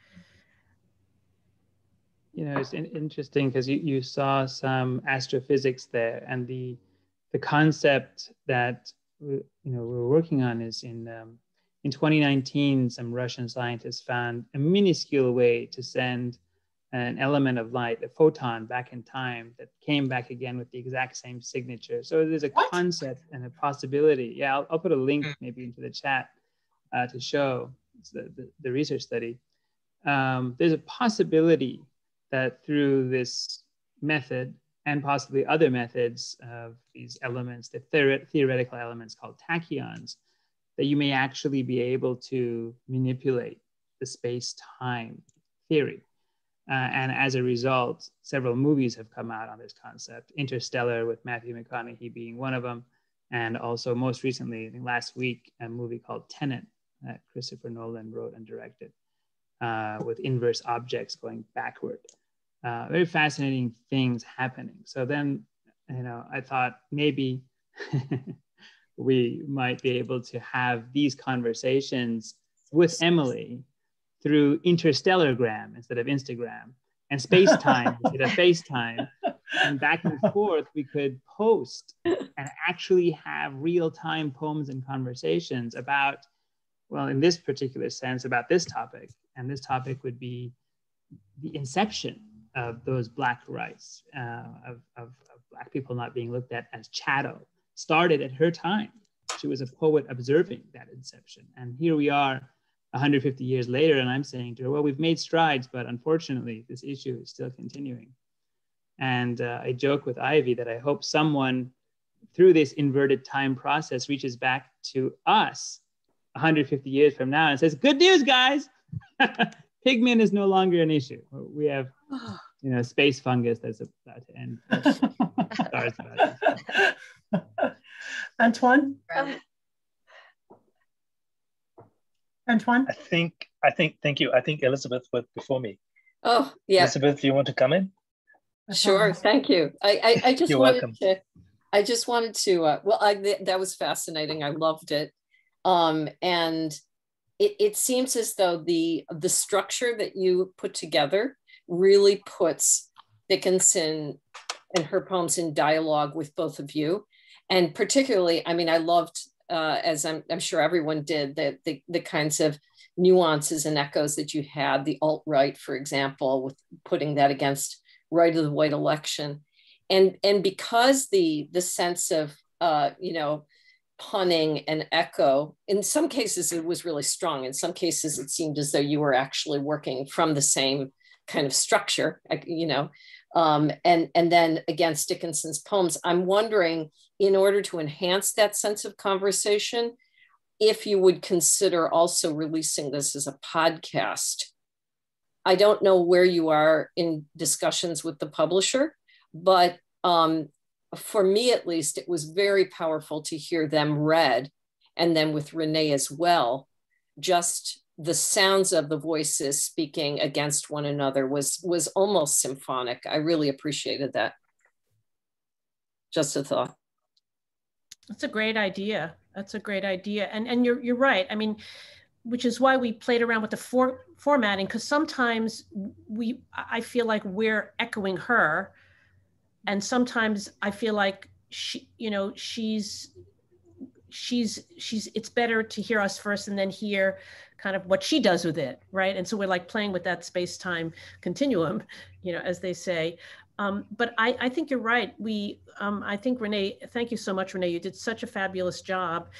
You know, it's in, interesting because you, you saw some astrophysics there and the, the concept that, you know, we're working on is in um, in 2019, some Russian scientists found a minuscule way to send an element of light, a photon back in time that came back again with the exact same signature. So there's a what? concept and a possibility. Yeah, I'll, I'll, put a link hmm. maybe into the chat uh, to show the, the, the, research study. Um, there's a possibility that through this method and possibly other methods of these elements, the theoretical elements called tachyons, that you may actually be able to manipulate the space-time theory. Uh, and as a result, several movies have come out on this concept. Interstellar with Matthew McConaughey being one of them. And also most recently, last week, a movie called Tenet that Christopher Nolan wrote and directed uh, with inverse objects going backward. Uh, very fascinating things happening. So then, you know, I thought maybe we might be able to have these conversations with Emily through interstellargram instead of Instagram and space time instead of FaceTime. And back and forth, we could post and actually have real time poems and conversations about, well, in this particular sense, about this topic. And this topic would be the inception of those Black rights, uh, of, of, of Black people not being looked at as chattel, started at her time. She was a poet observing that inception. And here we are 150 years later, and I'm saying to her, well, we've made strides, but unfortunately, this issue is still continuing. And uh, I joke with Ivy that I hope someone through this inverted time process reaches back to us 150 years from now and says, good news, guys. Pigment is no longer an issue. We have, you know, space fungus that's about to end. Antoine? Um, Antoine? I think, I think, thank you. I think Elizabeth was before me. Oh, yeah. Elizabeth, do you want to come in? Sure, thank you. I, I, I just You're wanted welcome. to, I just wanted to, uh, well, I, th that was fascinating. I loved it. Um, and it, it seems as though the, the structure that you put together really puts Dickinson and her poems in dialogue with both of you. And particularly, I mean, I loved uh, as I'm, I'm, sure everyone did, the, the, the, kinds of nuances and echoes that you had, the alt right, for example, with putting that against right of the white election. And, and because the, the sense of, uh, you know, punning and echo, in some cases it was really strong. In some cases it seemed as though you were actually working from the same kind of structure, you know, um, and, and then against Dickinson's poems. I'm wondering, in order to enhance that sense of conversation, if you would consider also releasing this as a podcast. I don't know where you are in discussions with the publisher, but um, for me at least, it was very powerful to hear them read, and then with Renee as well, just the sounds of the voices speaking against one another was was almost symphonic. I really appreciated that. Just a thought. That's a great idea. That's a great idea. And and you're you're right. I mean, which is why we played around with the for, formatting because sometimes we I feel like we're echoing her and sometimes I feel like she you know she's she's she's it's better to hear us first and then hear kind of what she does with it, right? And so we're like playing with that space-time continuum, you know, as they say. Um, but I, I, think you're right. We, um, I think Renee, thank you so much, Renee. You did such a fabulous job,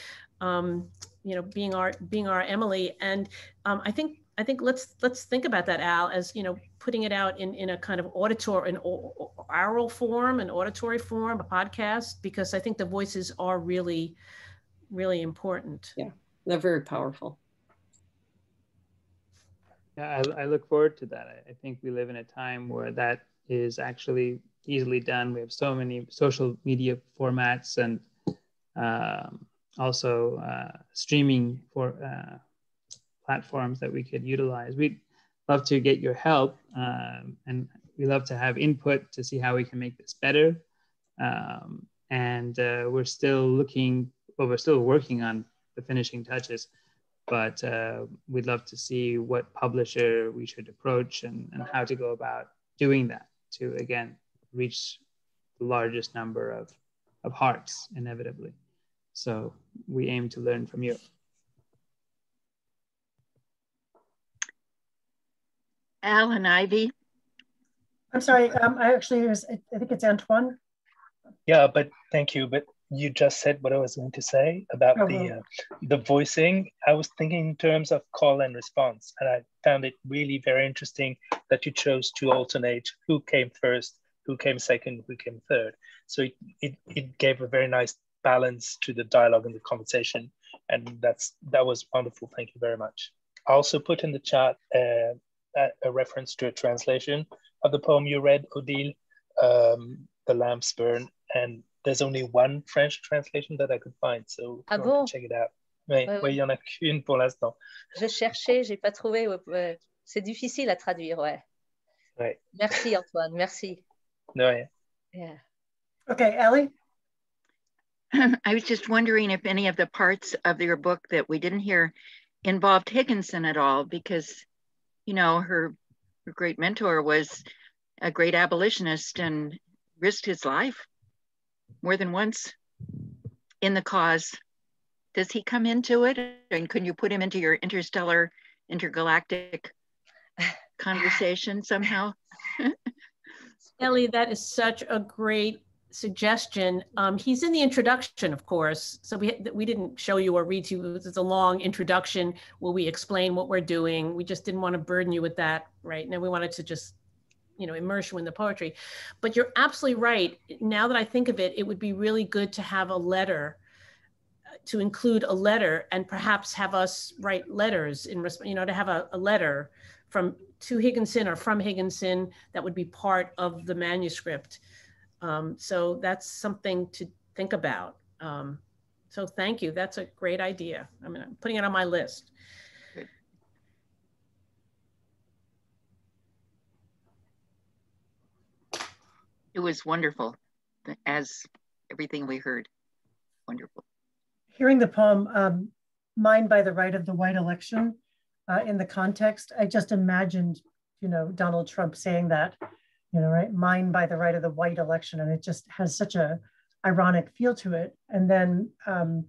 um, you know, being our being our Emily. And um, I think I think let's let's think about that, Al, as you know, putting it out in in a kind of auditory, an oral form, an auditory form, a podcast, because I think the voices are really, really important. Yeah, they're very powerful. Yeah, I, I look forward to that. I, I, think we live in a time where that is actually easily done. We have so many social media formats and um, also uh, streaming for uh, platforms that we could utilize. We'd love to get your help um, and we love to have input to see how we can make this better. Um, and uh, we're still looking, well, we're still working on the finishing touches but uh, we'd love to see what publisher we should approach and, and how to go about doing that to again reach the largest number of, of hearts inevitably so we aim to learn from you Al and Ivy I'm sorry. Um, I actually, was, I think it's Antoine. Yeah, but thank you. But you just said what I was going to say about the uh, the voicing. I was thinking in terms of call and response, and I found it really very interesting that you chose to alternate who came first, who came second, who came third. So it, it, it gave a very nice balance to the dialogue and the conversation, and that's that was wonderful. Thank you very much. I also put in the chat uh, a, a, reference to a translation of the poem you read, Odile, um, "The Lamps Burn," and there's only one French translation that I could find, so ah bon? check it out. Oui, ouais, oui, il y en a qu'une pour l'instant. Je cherchais, j'ai pas trouvé. C'est difficile à traduire, ouais. ouais. Merci Antoine, merci. De rien. Yeah. Okay, Ellie. I was just wondering if any of the parts of your book that we didn't hear involved Higginson at all, because you know her her great mentor was a great abolitionist and risked his life more than once in the cause. Does he come into it? And can you put him into your interstellar, intergalactic conversation somehow? Ellie, that is such a great suggestion. Um, he's in the introduction, of course. So we we didn't show you or read to you. It's a long introduction where we explain what we're doing. We just didn't want to burden you with that, right? Now we wanted to just you know immerse you in the poetry. But you're absolutely right. Now that i think of it it would be really good to have a letter uh, to include a letter and perhaps have us write letters in response, you know to have a, a letter from to higginson or from higginson that would be part of the manuscript. Um, so that's something to think about. Um, so thank you. That's a great idea. I mean i'm putting it on my list it was wonderful, as everything we heard. Wonderful. Hearing the poem, um, Mine by the Right of the White Election, uh, in the context, I just imagined, you know, Donald Trump saying that, you know, right, mine by the right of the white election. And it just has such a ironic feel to it. And then, um,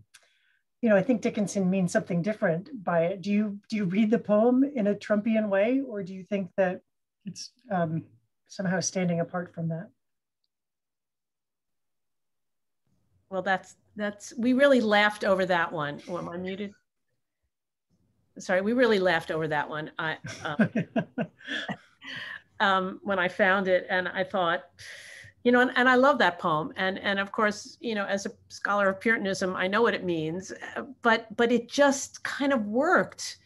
you know, I think Dickinson means something different by it. Do you do you read the poem in a Trumpian way, or do you think that it's um, somehow standing apart from that? Well, that's that's we really laughed over that one. Oh, am I muted? Sorry, we really laughed over that one. I um, um, when I found it, and I thought, you know, and, and, I love that poem, and and of course, you know, as a scholar of Puritanism, I know what it means, but but it just kind of worked,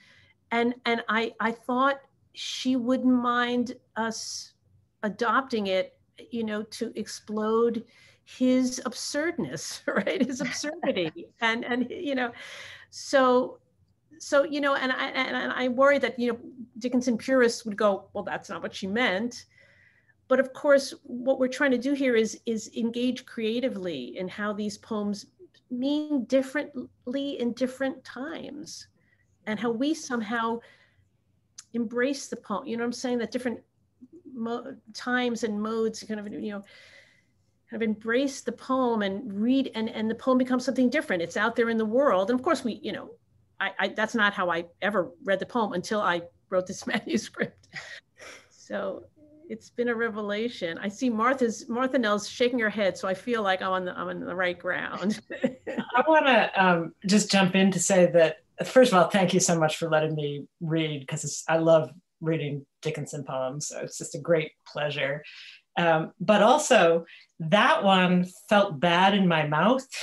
and and I I thought she wouldn't mind us adopting it, you know, to explode his absurdness, right? His absurdity, and and you know, so so you know, and I and I worry that you know Dickinson purists would go, well, that's not what she meant. But of course, what we're trying to do here is is engage creatively in how these poems mean differently in different times, and how we somehow embrace the poem. You know what I'm saying? That different mo- times and modes kind of you know kind of embrace the poem and read and and the poem becomes something different. It's out there in the world. And of course we you know I, I that's not how i ever read the poem until i wrote this manuscript. So it's been a revelation. I see martha's martha nell's shaking her head so i feel like i'm on the i'm on the right ground. I want to um, just jump in to say that first of all thank you so much for letting me read because i love reading dickinson poems so it's just a great pleasure um, but also, that one felt bad in my mouth.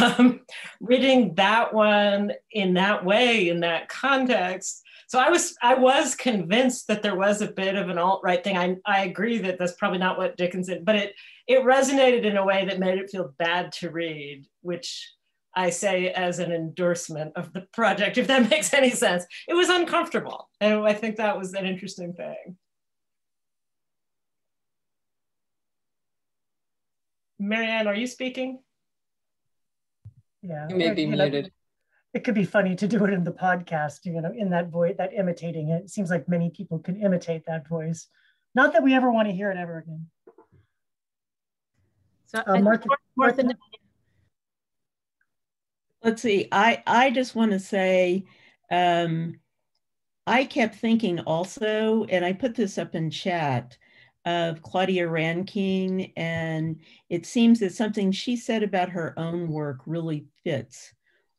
Um, reading that one in that way, in that context. So I was I was convinced that there was a bit of an alt right thing. I, I agree that that's probably not what Dickinson, but it it resonated in a way that made it feel bad to read, which I say as an endorsement of the project, if that makes any sense. It was uncomfortable, and I think that was an interesting thing. Marianne, are you speaking? Yeah. You may be you muted. Know, it could be funny to do it in the podcast, you know, in that voice, that imitating it. It seems like many people can imitate that voice. Not that we ever want to hear it ever again. So uh, Martha, Martha, Martha, let's see. I I just want to say, um, I kept thinking also, and I put this up in chat of Claudia Rankine, and it seems that something she said about her own work really fits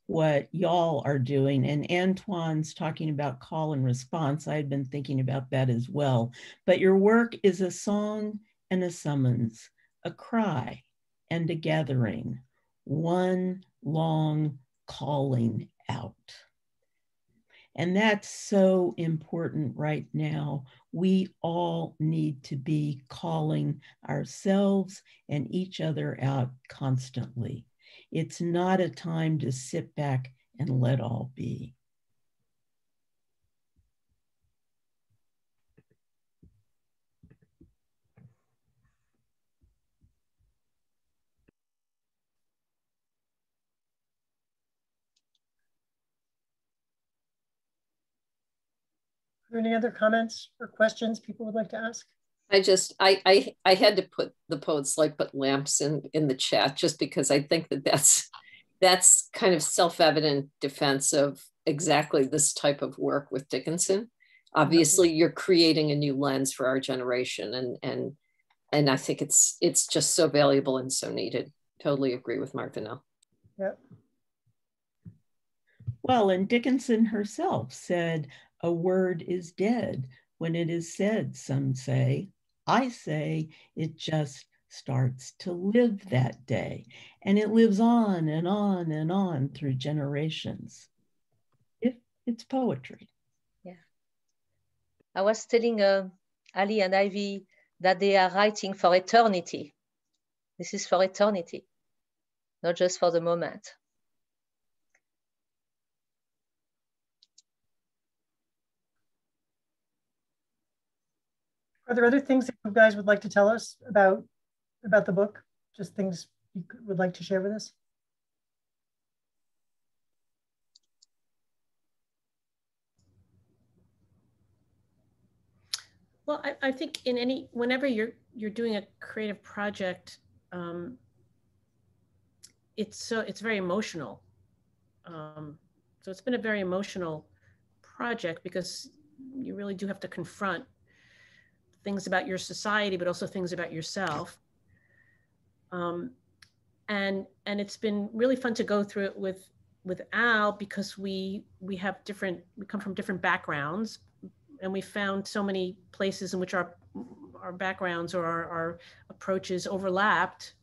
what y'all are doing. And Antoine's talking about call and response. I had been thinking about that as well. But your work is a song and a summons, a cry and a gathering, one long calling out. And that's so important right now. We all need to be calling ourselves and each other out constantly. It's not a time to sit back and let all be. There any other comments or questions people would like to ask? I just I I I had to put the poets like put lamps in in the chat just because I think that that's that's kind of self-evident defense of exactly this type of work with Dickinson. Obviously, you're creating a new lens for our generation, and and and I think it's it's just so valuable and so needed. Totally agree with Martha Nell. Yep. Well, and Dickinson herself said, a word is dead when it is said, some say. I say it just starts to live that day. And it lives on and on and on through generations. If it's poetry. Yeah. I was telling uh, Ali and Ivy that they are writing for eternity. This is for eternity, not just for the moment. Are there other things that you guys would like to tell us about about the book? Just things you would like to share with us? Well, I, I think in any whenever you're you're doing a creative project, um, it's so it's very emotional. Um, so it's been a very emotional project because you really do have to confront things about your society, but also things about yourself. Um, and and it's been really fun to go through it with with Al because we we have different we come from different backgrounds, and we found so many places in which our our backgrounds or our, our approaches overlapped.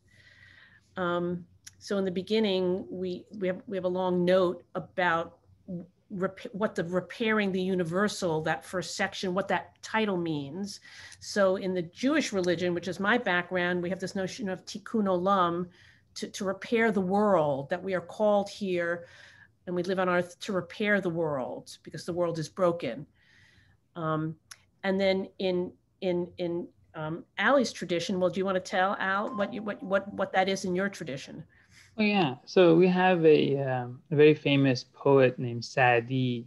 Um, so in the beginning, we we have we have a long note about what the repairing the universal, that first section, what that title means. So in the Jewish religion, which is my background, we have this notion of tikkun olam, to, to repair the world, that we are called here and we live on earth to repair the world because the world is broken. Um, and then in in in um, Ali's tradition, well, do you want to tell Al what you what what what that is in your tradition? Oh yeah. So we have a, um, a very famous poet named Saadi,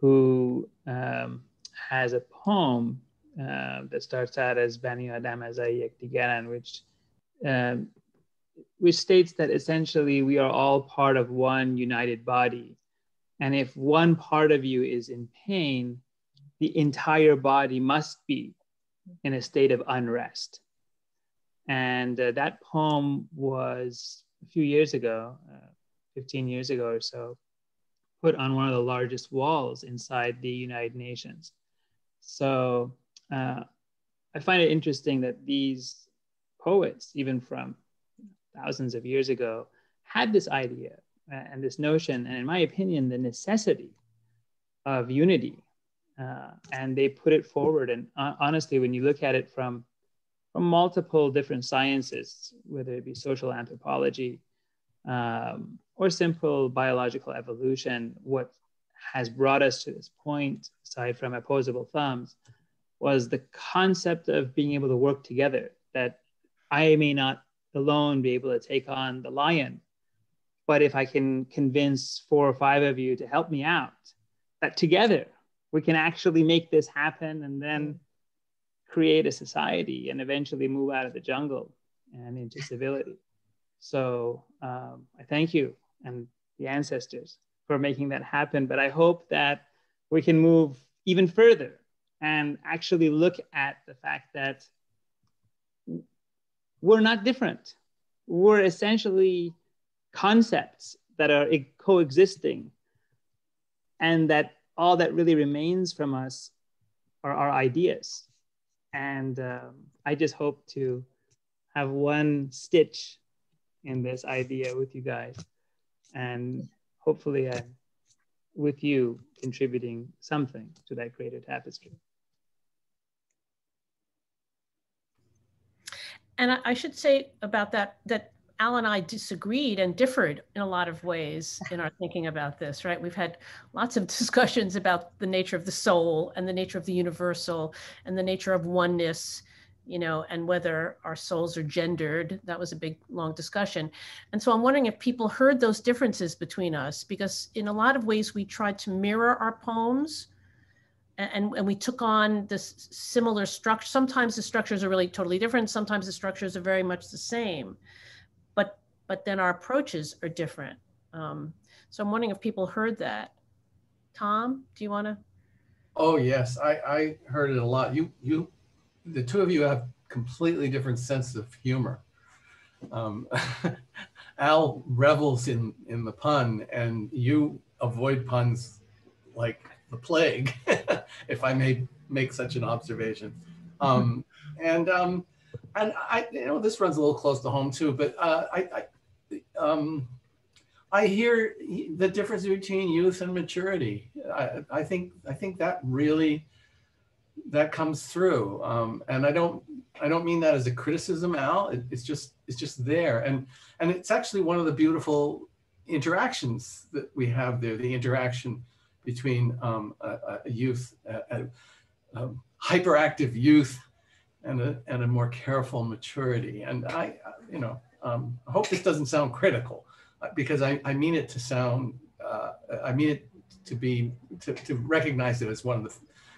who um, has a poem uh, that starts out as Bani Adam as Yekdigaran, which um, which states that essentially we are all part of one united body, and if one part of you is in pain, the entire body must be in a state of unrest. And uh, that poem was a few years ago, uh, 15 years ago or so, put on one of the largest walls inside the United Nations. So uh, I find it interesting that these poets, even from thousands of years ago, had this idea and this notion, and in my opinion, the necessity of unity. Uh, and they put it forward. And uh, honestly, when you look at it from from multiple different sciences, whether it be social anthropology um, or simple biological evolution, what has brought us to this point, aside from opposable thumbs, was the concept of being able to work together, that I may not alone be able to take on the lion, but if I can convince four or five of you to help me out, that together we can actually make this happen and then create a society and eventually move out of the jungle and into civility. So um, I thank you and the ancestors for making that happen. But I hope that we can move even further and actually look at the fact that we're not different. We're essentially concepts that are coexisting, and that all that really remains from us are our ideas. And um, I just hope to have one stitch in this idea with you guys. And hopefully, uh, with you contributing something to that greater tapestry. And I should say about that that Al and I disagreed and differed in a lot of ways in our thinking about this, right? We've had lots of discussions about the nature of the soul and the nature of the universal and the nature of oneness, you know, and whether our souls are gendered. That was a big, long discussion. And so I'm wondering if people heard those differences between us, because in a lot of ways we tried to mirror our poems and, and we took on this similar structure. Sometimes the structures are really totally different. Sometimes the structures are very much the same but then our approaches are different. Um, so I'm wondering if people heard that. Tom, do you want to? Oh yes, I, I heard it a lot. You you, the two of you have completely different sense of humor. Um, Al revels in in the pun, and you avoid puns like the plague, if I may make such an observation. Um, and um, and I, you know, this runs a little close to home too, but uh, I, I, um, I hear the difference between youth and maturity. I, I think, I think that really, that comes through. Um, and I don't, I don't mean that as a criticism, Al. It, it's just, it's just there, and and it's actually one of the beautiful interactions that we have there. The interaction between um, a, a, youth, a, a, a hyperactive youth and a, and a more careful maturity. And I, you know, um, I hope this doesn't sound critical uh, because I, I mean it to sound, uh, I mean it to be, to, to recognize it as one of the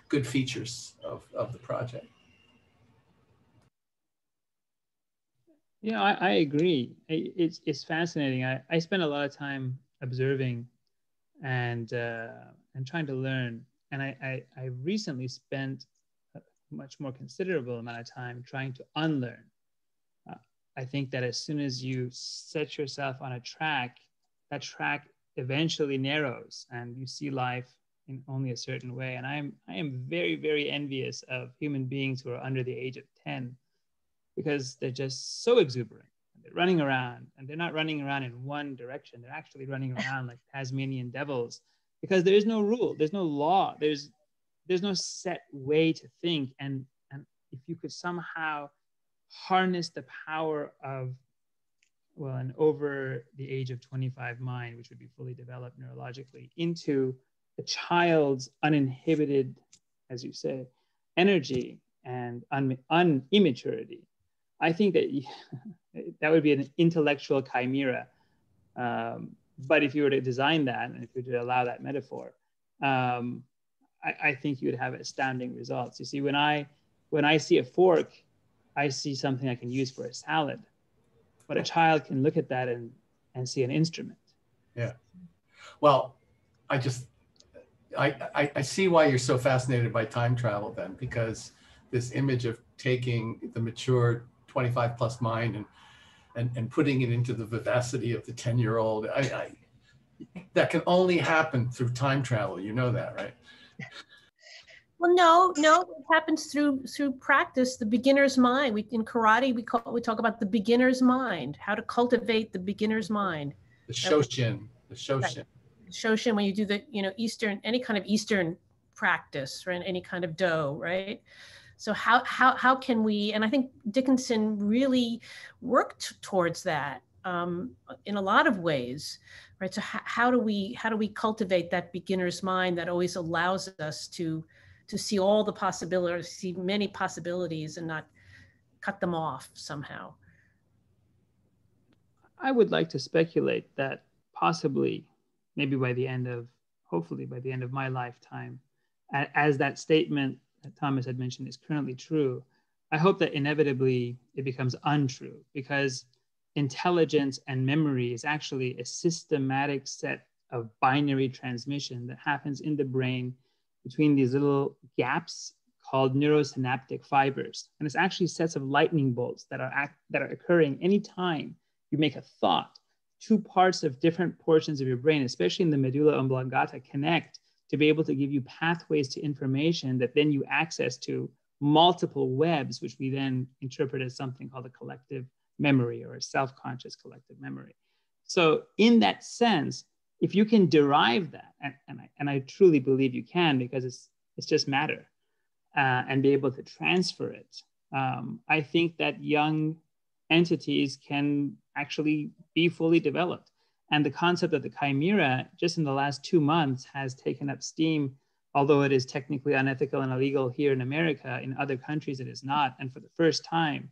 good features of, of the project. Yeah, I, I agree. It's, it's fascinating. I, I spend a lot of time observing and, uh, and trying to learn. And I, I, I recently spent much more considerable amount of time trying to unlearn. Uh, I think that as soon as you set yourself on a track, that track eventually narrows and you see life in only a certain way. And I'm I am very, very envious of human beings who are under the age of 10 because they're just so exuberant. They're running around and they're not running around in one direction. They're actually running around like Tasmanian devils because there is no rule, there's no law, there's there's no set way to think. And and if you could somehow harness the power of well an over the age of 25 mind which would be fully developed neurologically into a child's uninhibited as you say energy and un, un immaturity i think that that would be an intellectual chimera um, but if you were to design that and if you were to allow that metaphor um, I, I think you would have astounding results. You see, when I when I see a fork, I see something I can use for a salad, but a child can look at that and and see an instrument. Yeah. Well, I just I, I, I see why you're so fascinated by time travel then, because this image of taking the mature 25 plus mind and and, and putting it into the vivacity of the 10 year old, I, I that can only happen through time travel. You know that, right? Well, no, no, it happens through through practice. The beginner's mind. We in karate we call we talk about the beginner's mind, how to cultivate the beginner's mind. The shoshin, the shoshin. Right. Shoshin when you do the you know Eastern any kind of Eastern practice, right? Any kind of do, right? So how how how can we? And I think Dickinson really worked towards that um, in a lot of ways right? So h- how do we how do we cultivate that beginner's mind that always allows us to to see all the possibilities see many possibilities and not cut them off somehow? I would like to speculate that possibly maybe by the end of hopefully by the end of my lifetime as that statement that thomas had mentioned is currently true i hope that inevitably it becomes untrue because intelligence and memory is actually a systematic set of binary transmission that happens in the brain between these little gaps called neurosynaptic fibers. And it's actually sets of lightning bolts that are, act, that are occurring anytime you make a thought. Two parts of different portions of your brain, especially in the medulla oblongata, connect to be able to give you pathways to information that then you access to multiple webs, which we then interpret as something called a collective memory or a self-conscious collective memory. So in that sense, if you can derive that, and, and, I, and I truly believe you can because it's, it's just matter, uh, and be able to transfer it, um, I think that young entities can actually be fully developed. And the concept of the chimera, just in the last two months, has taken up steam, although it is technically unethical and illegal here in America. In other countries, it is not. And for the first time,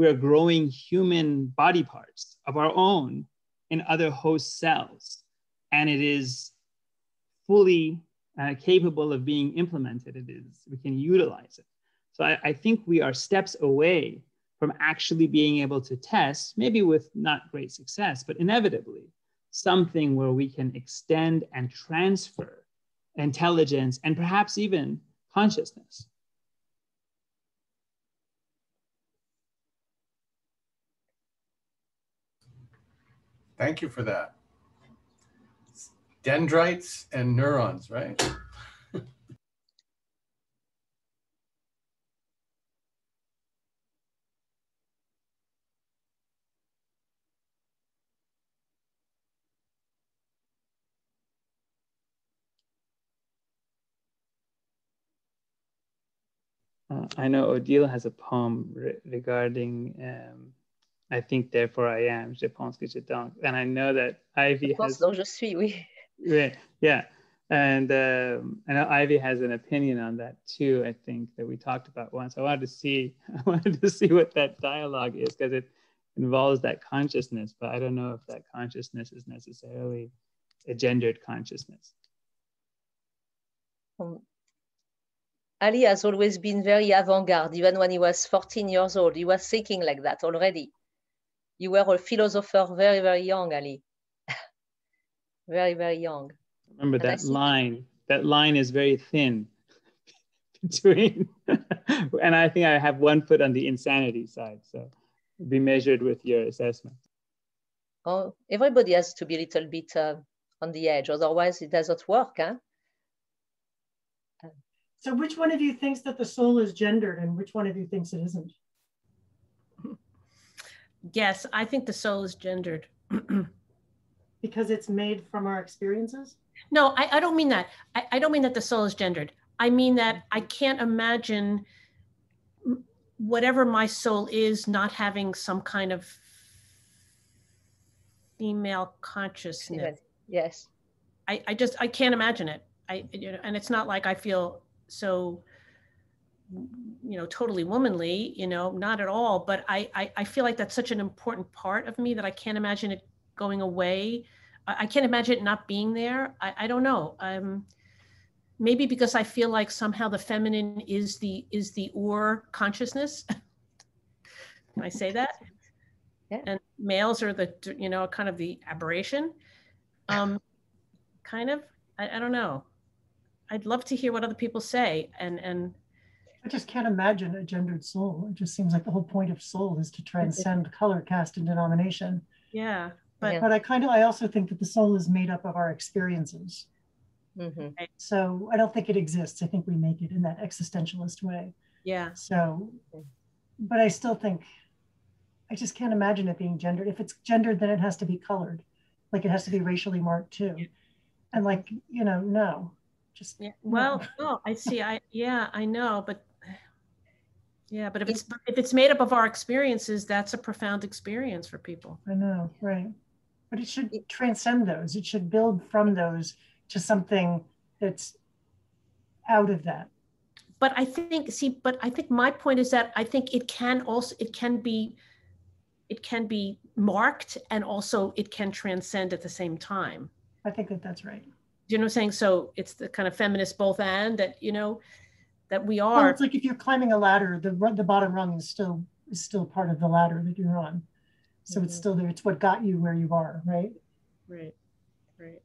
we are growing human body parts of our own in other host cells. And it is fully uh, capable of being implemented. It is, we can utilize it. So I, I think we are steps away from actually being able to test, maybe with not great success, but inevitably, something where we can extend and transfer intelligence and perhaps even consciousness. Thank you for that. Dendrites and neurons, right? Uh, I know Odile has a poem re regarding, um, I think, therefore I am, je pense que je donc. And I know that Ivy has. donc je suis, oui. Yeah, yeah. And um, I know Ivy has an opinion on that too. I think that we talked about once. I wanted to see, I wanted to see what that dialogue is because it involves that consciousness, but I don't know if that consciousness is necessarily a gendered consciousness. Um, Ali has always been very avant-garde. Even when he was 14 years old, he was thinking like that already. You were a philosopher very, very young, Ali. very, very young. Remember and that line. That line is very thin between, and I think I have one foot on the insanity side. So be measured with your assessment. Oh, everybody has to be a little bit uh, on the edge, otherwise it doesn't work. Huh? So which one of you thinks that the soul is gendered and which one of you thinks it isn't? Yes, I think the soul is gendered. because it's made from our experiences? No, I, I don't mean that. I, I don't mean that the soul is gendered. I mean that I mm-hmm. can't imagine whatever my soul is not having some kind of female consciousness. Yes. I, I just I can't imagine it. I you know, and it's not like I feel so you know totally womanly you know not at all but I, I, I feel like that's such an important part of me that i can't imagine it going away. I, I can't imagine it not being there. I, I don't know. Um maybe because i feel like somehow the feminine is the is the or consciousness. Can i say that? Yeah. and males are the you know kind of the aberration. Um kind of. I, I don't know. I'd love to hear what other people say and and I just can't imagine a gendered soul. It just seems like the whole point of soul is to transcend color, caste, and denomination. Yeah, but but I kind of I also think that the soul is made up of our experiences. Mm-hmm. So I don't think it exists. I think we make it in that existentialist way. Yeah. So, but I still think I just can't imagine it being gendered. If it's gendered, then it has to be colored, like it has to be racially marked too. And like you know, no, just yeah. Well, no, I see. I yeah, I know, but yeah, but if it's if it's made up of our experiences, that's a profound experience for people. I know, right? But it should transcend those. It should build from those to something that's out of that. But I think, see, but I think my point is that I think it can also it can be it can be marked and also it can transcend at the same time. I think that that's right you know what I'm saying? So it's the kind of feminist both and that, you know, that we are. Well, it's like if you're climbing a ladder, the the bottom rung is still is still part of the ladder that you're on. So mm-hmm. it's still there. It's what got you where you are, right? Right. Right.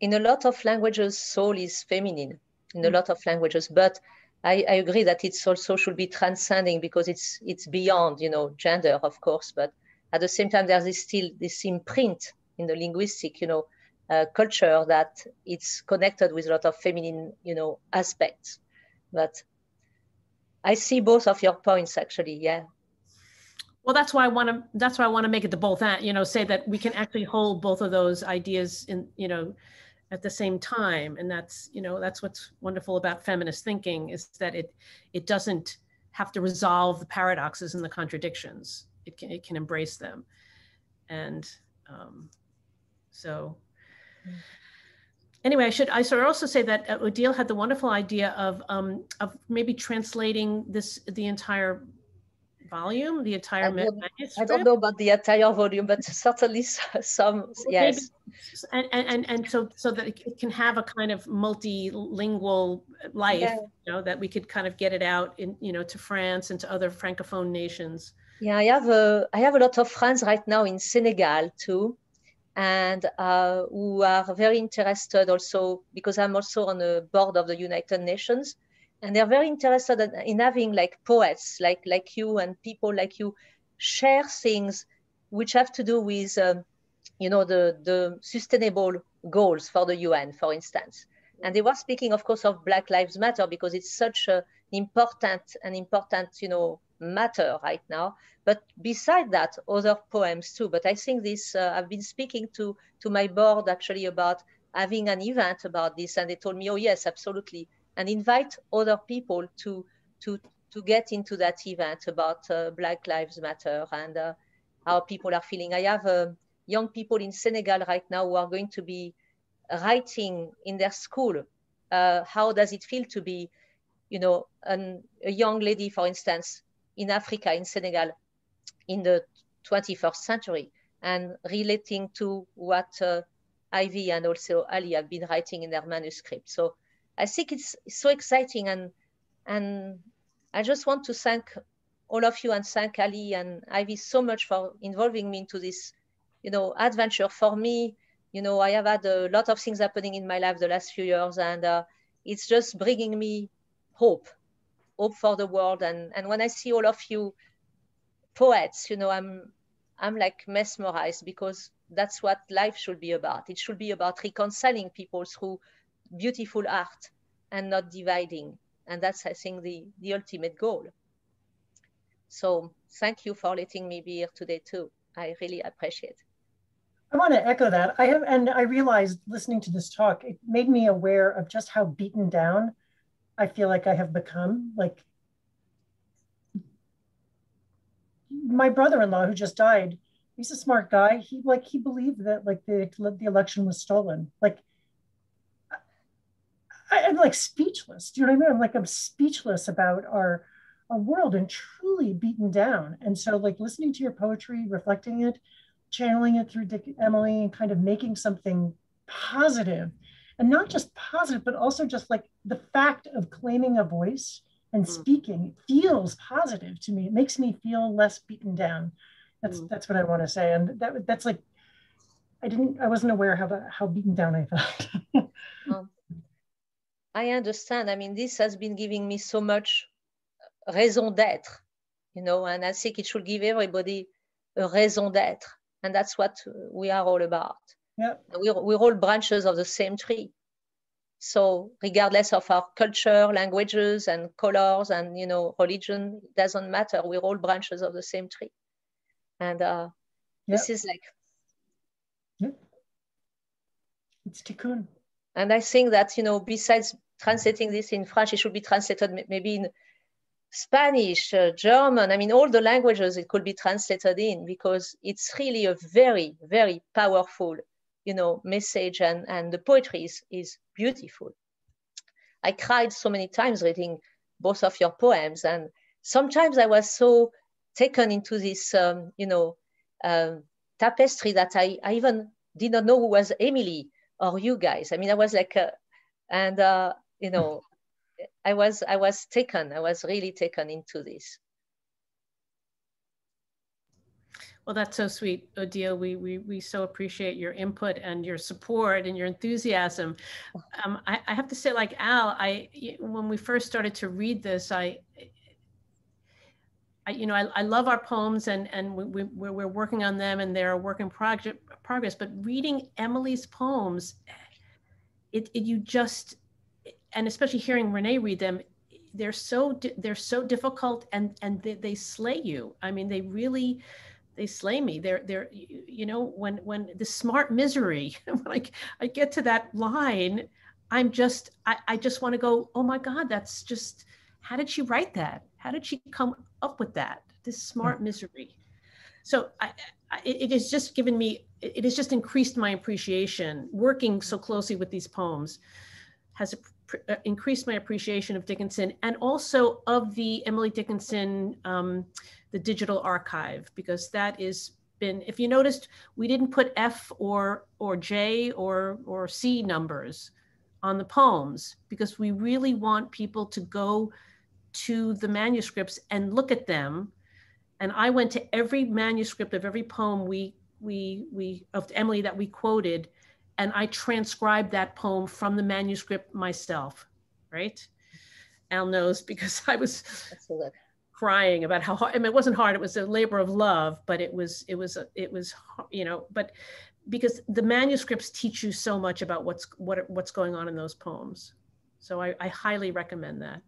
In a lot of languages, soul is feminine. in a lot of languages. But I, I, agree that it's also should be transcending because it's it's beyond you know gender, of course. But at the same time, there's still this imprint in the linguistic you know uh, culture that it's connected with a lot of feminine you know aspects. But I see both of your points actually. Yeah. Well, that's why I want to. That's why I want to make it the both. That you know, say that we can actually hold both of those ideas in you know at the same time and that's you know that's what's wonderful about feminist thinking is that it it doesn't have to resolve the paradoxes and the contradictions it can it can embrace them and um, so anyway i should i should also say that uh, odile had the wonderful idea of um, of maybe translating this the entire volume, the entire I don't, manuscript? I don't know about the entire volume, but certainly some, yes. And, and, and so, so that it can have a kind of multilingual life, yeah. you know, that we could kind of get it out in, you know, to France and to other Francophone nations. Yeah, I have a, I have a lot of friends right now in Senegal too, and uh, who are very interested also because I'm also on the board of the United Nations and they're very interested in having like poets like like you and people like you share things which have to do with um, you know the the sustainable goals for the UN for instance. And they were speaking of course of black lives matter because it's such an important and important you know matter right now but beside that other poems too but i think this uh, i've been speaking to to my board actually about having an event about this and they told me oh yes absolutely and invite other people to to to get into that event about uh, Black Lives Matter and uh, how people are feeling. I have uh, young people in Senegal right now who are going to be writing in their school. Uh, how does it feel to be, you know, an, a young lady, for instance, in Africa, in Senegal, in the 21st century, and relating to what uh, Ivy and also Ali have been writing in their manuscript. So I think it's so exciting and and I just want to thank all of you and thank Ali and Ivy so much for involving me into this, you know, adventure. For me, you know, I have had a lot of things happening in my life the last few years, and uh, it's just bringing me hope, hope for the world. And and when I see all of you poets, you know, I'm I'm like mesmerized because that's what life should be about. It should be about reconciling people through beautiful art and not dividing. And that's, I think, the, the ultimate goal. So thank you for letting me be here today too. I really appreciate it. I want to echo that. I have, and I realized listening to this talk, it made me aware of just how beaten down I feel like I have become. Like my brother-in-law who just died, he's a smart guy. He like he believed that like the the election was stolen. Like I, am like speechless. Do you know what I mean? I'm like I'm speechless about our our world and truly beaten down. And so like listening to your poetry, reflecting it, channeling it through Dick Emily, and kind of making something positive, and not just positive, but also just like the fact of claiming a voice and mm. speaking feels positive to me. It makes me feel less beaten down. That's mm. that's what I want to say. And that that's like I didn't I wasn't aware how how beaten down I felt. um, I understand. I mean, this has been giving me so much raison d'être, you know, and I think it should give everybody a raison d'être. And that's what we are all about. Yeah. We're, we're all branches of the same tree. So regardless of our culture, languages and colors and, you know, religion, it doesn't matter. We're all branches of the same tree. And uh, yeah. this is like... Yeah. It's tikkun. And I think that, you know, besides translating this in French, it should be translated maybe in Spanish, uh, German, I mean, all the languages it could be translated in because it's really a very, very powerful, you know, message and, and the poetry is, is beautiful. I cried so many times reading both of your poems and sometimes I was so taken into this, um, you know, um, tapestry that I, I even did not know who was Emily or you guys. I mean, I was like, uh, and uh, you know, I was I was taken. I was really taken into this. Well, that's so sweet, Odile. We, we, we so appreciate your input and your support and your enthusiasm. Um, I, I have to say, like Al, I when we first started to read this, I, I you know, I, I love our poems and and we, we, we're working on them and they're a work in project progress. But reading Emily's poems, it, it you just and especially hearing Renee read them, they're so they're so difficult and and they, they slay you. I mean, they really they slay me. They're they're you know when when the smart misery when I I get to that line, I'm just I, I just want to go. Oh my God, that's just how did she write that? How did she come up with that? This hmm. smart misery. So I, I, it has just given me it has just increased my appreciation working so closely with these poems has uh, increased my appreciation of Dickinson and also of the Emily Dickinson, um, the digital archive, because that is been, if you noticed, we didn't put F or, or J or, or C numbers on the poems because we really want people to go to the manuscripts and look at them. And I went to every manuscript of every poem we, we, we, of Emily that we quoted and I transcribed that poem from the manuscript myself, right? Al knows because I was crying about how hard, I mean, it wasn't hard, it was a labor of love, but it was, it was, it was, you know, but because the manuscripts teach you so much about what's, what, what's going on in those poems. So I, I highly recommend that.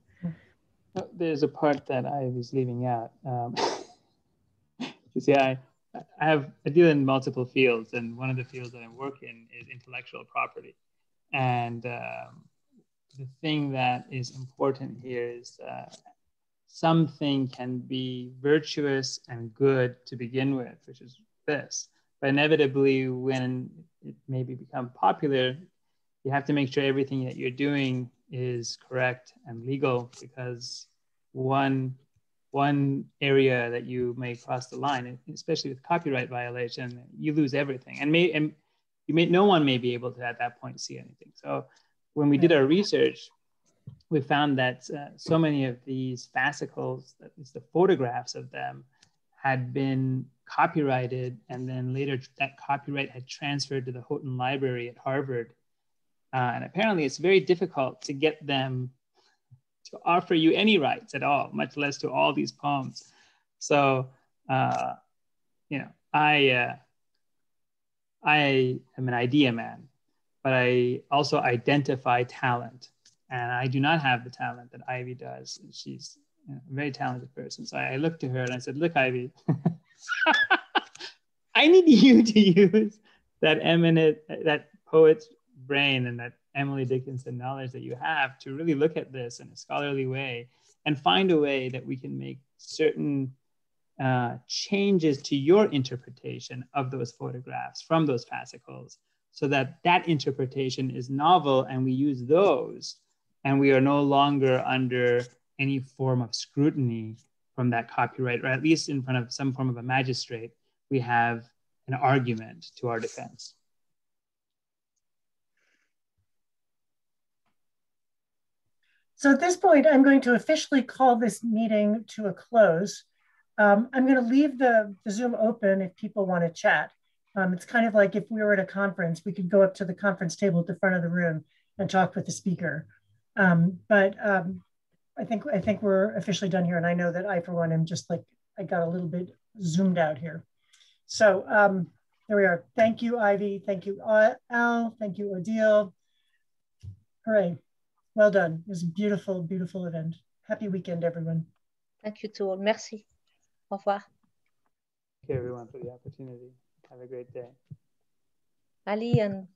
There's a part that I was leaving out. Um, you see, I, I have I deal in multiple fields, and one of the fields that I work in is intellectual property. And um, the thing that is important here is uh, something can be virtuous and good to begin with, which is this. But inevitably, when it maybe become popular, you have to make sure everything that you're doing is correct and legal because one one area that you may cross the line, especially with copyright violation, you lose everything. And, may, and you may, no one may be able to at that point see anything. So when we did our research, we found that uh, so many of these fascicles, at least the photographs of them, had been copyrighted, and then later that copyright had transferred to the Houghton Library at Harvard. Uh, and apparently, it's very difficult to get them to offer you any rights at all, much less to all these poems. So, uh, you know, I uh, I am an idea man, but I also identify talent, and I do not have the talent that Ivy does. She's a very talented person. So I looked to her and I said, "Look, Ivy, I need you to use that eminent, that poet's brain and that Emily Dickinson knowledge that you have to really look at this in a scholarly way and find a way that we can make certain uh, changes to your interpretation of those photographs from those fascicles so that that interpretation is novel and we use those and we are no longer under any form of scrutiny from that copyright or at least in front of some form of a magistrate we have an argument to our defense So at this point, I'm going to officially call this meeting to a close. Um, I'm going to leave the, the, Zoom open if people want to chat. Um, it's kind of like if we were at a conference, we could go up to the conference table at the front of the room and talk with the speaker. Um, but um, I think I think we're officially done here, and I know that I, for one, am just like I got a little bit zoomed out here. So um, there we are. Thank you, Ivy. Thank you, Al. Thank you, Odile. Hooray. Well done. It was a beautiful, beautiful event. Happy weekend, everyone. Thank you to all. Merci. Au revoir. Thank you, everyone, for the opportunity. Have a great day. Ali and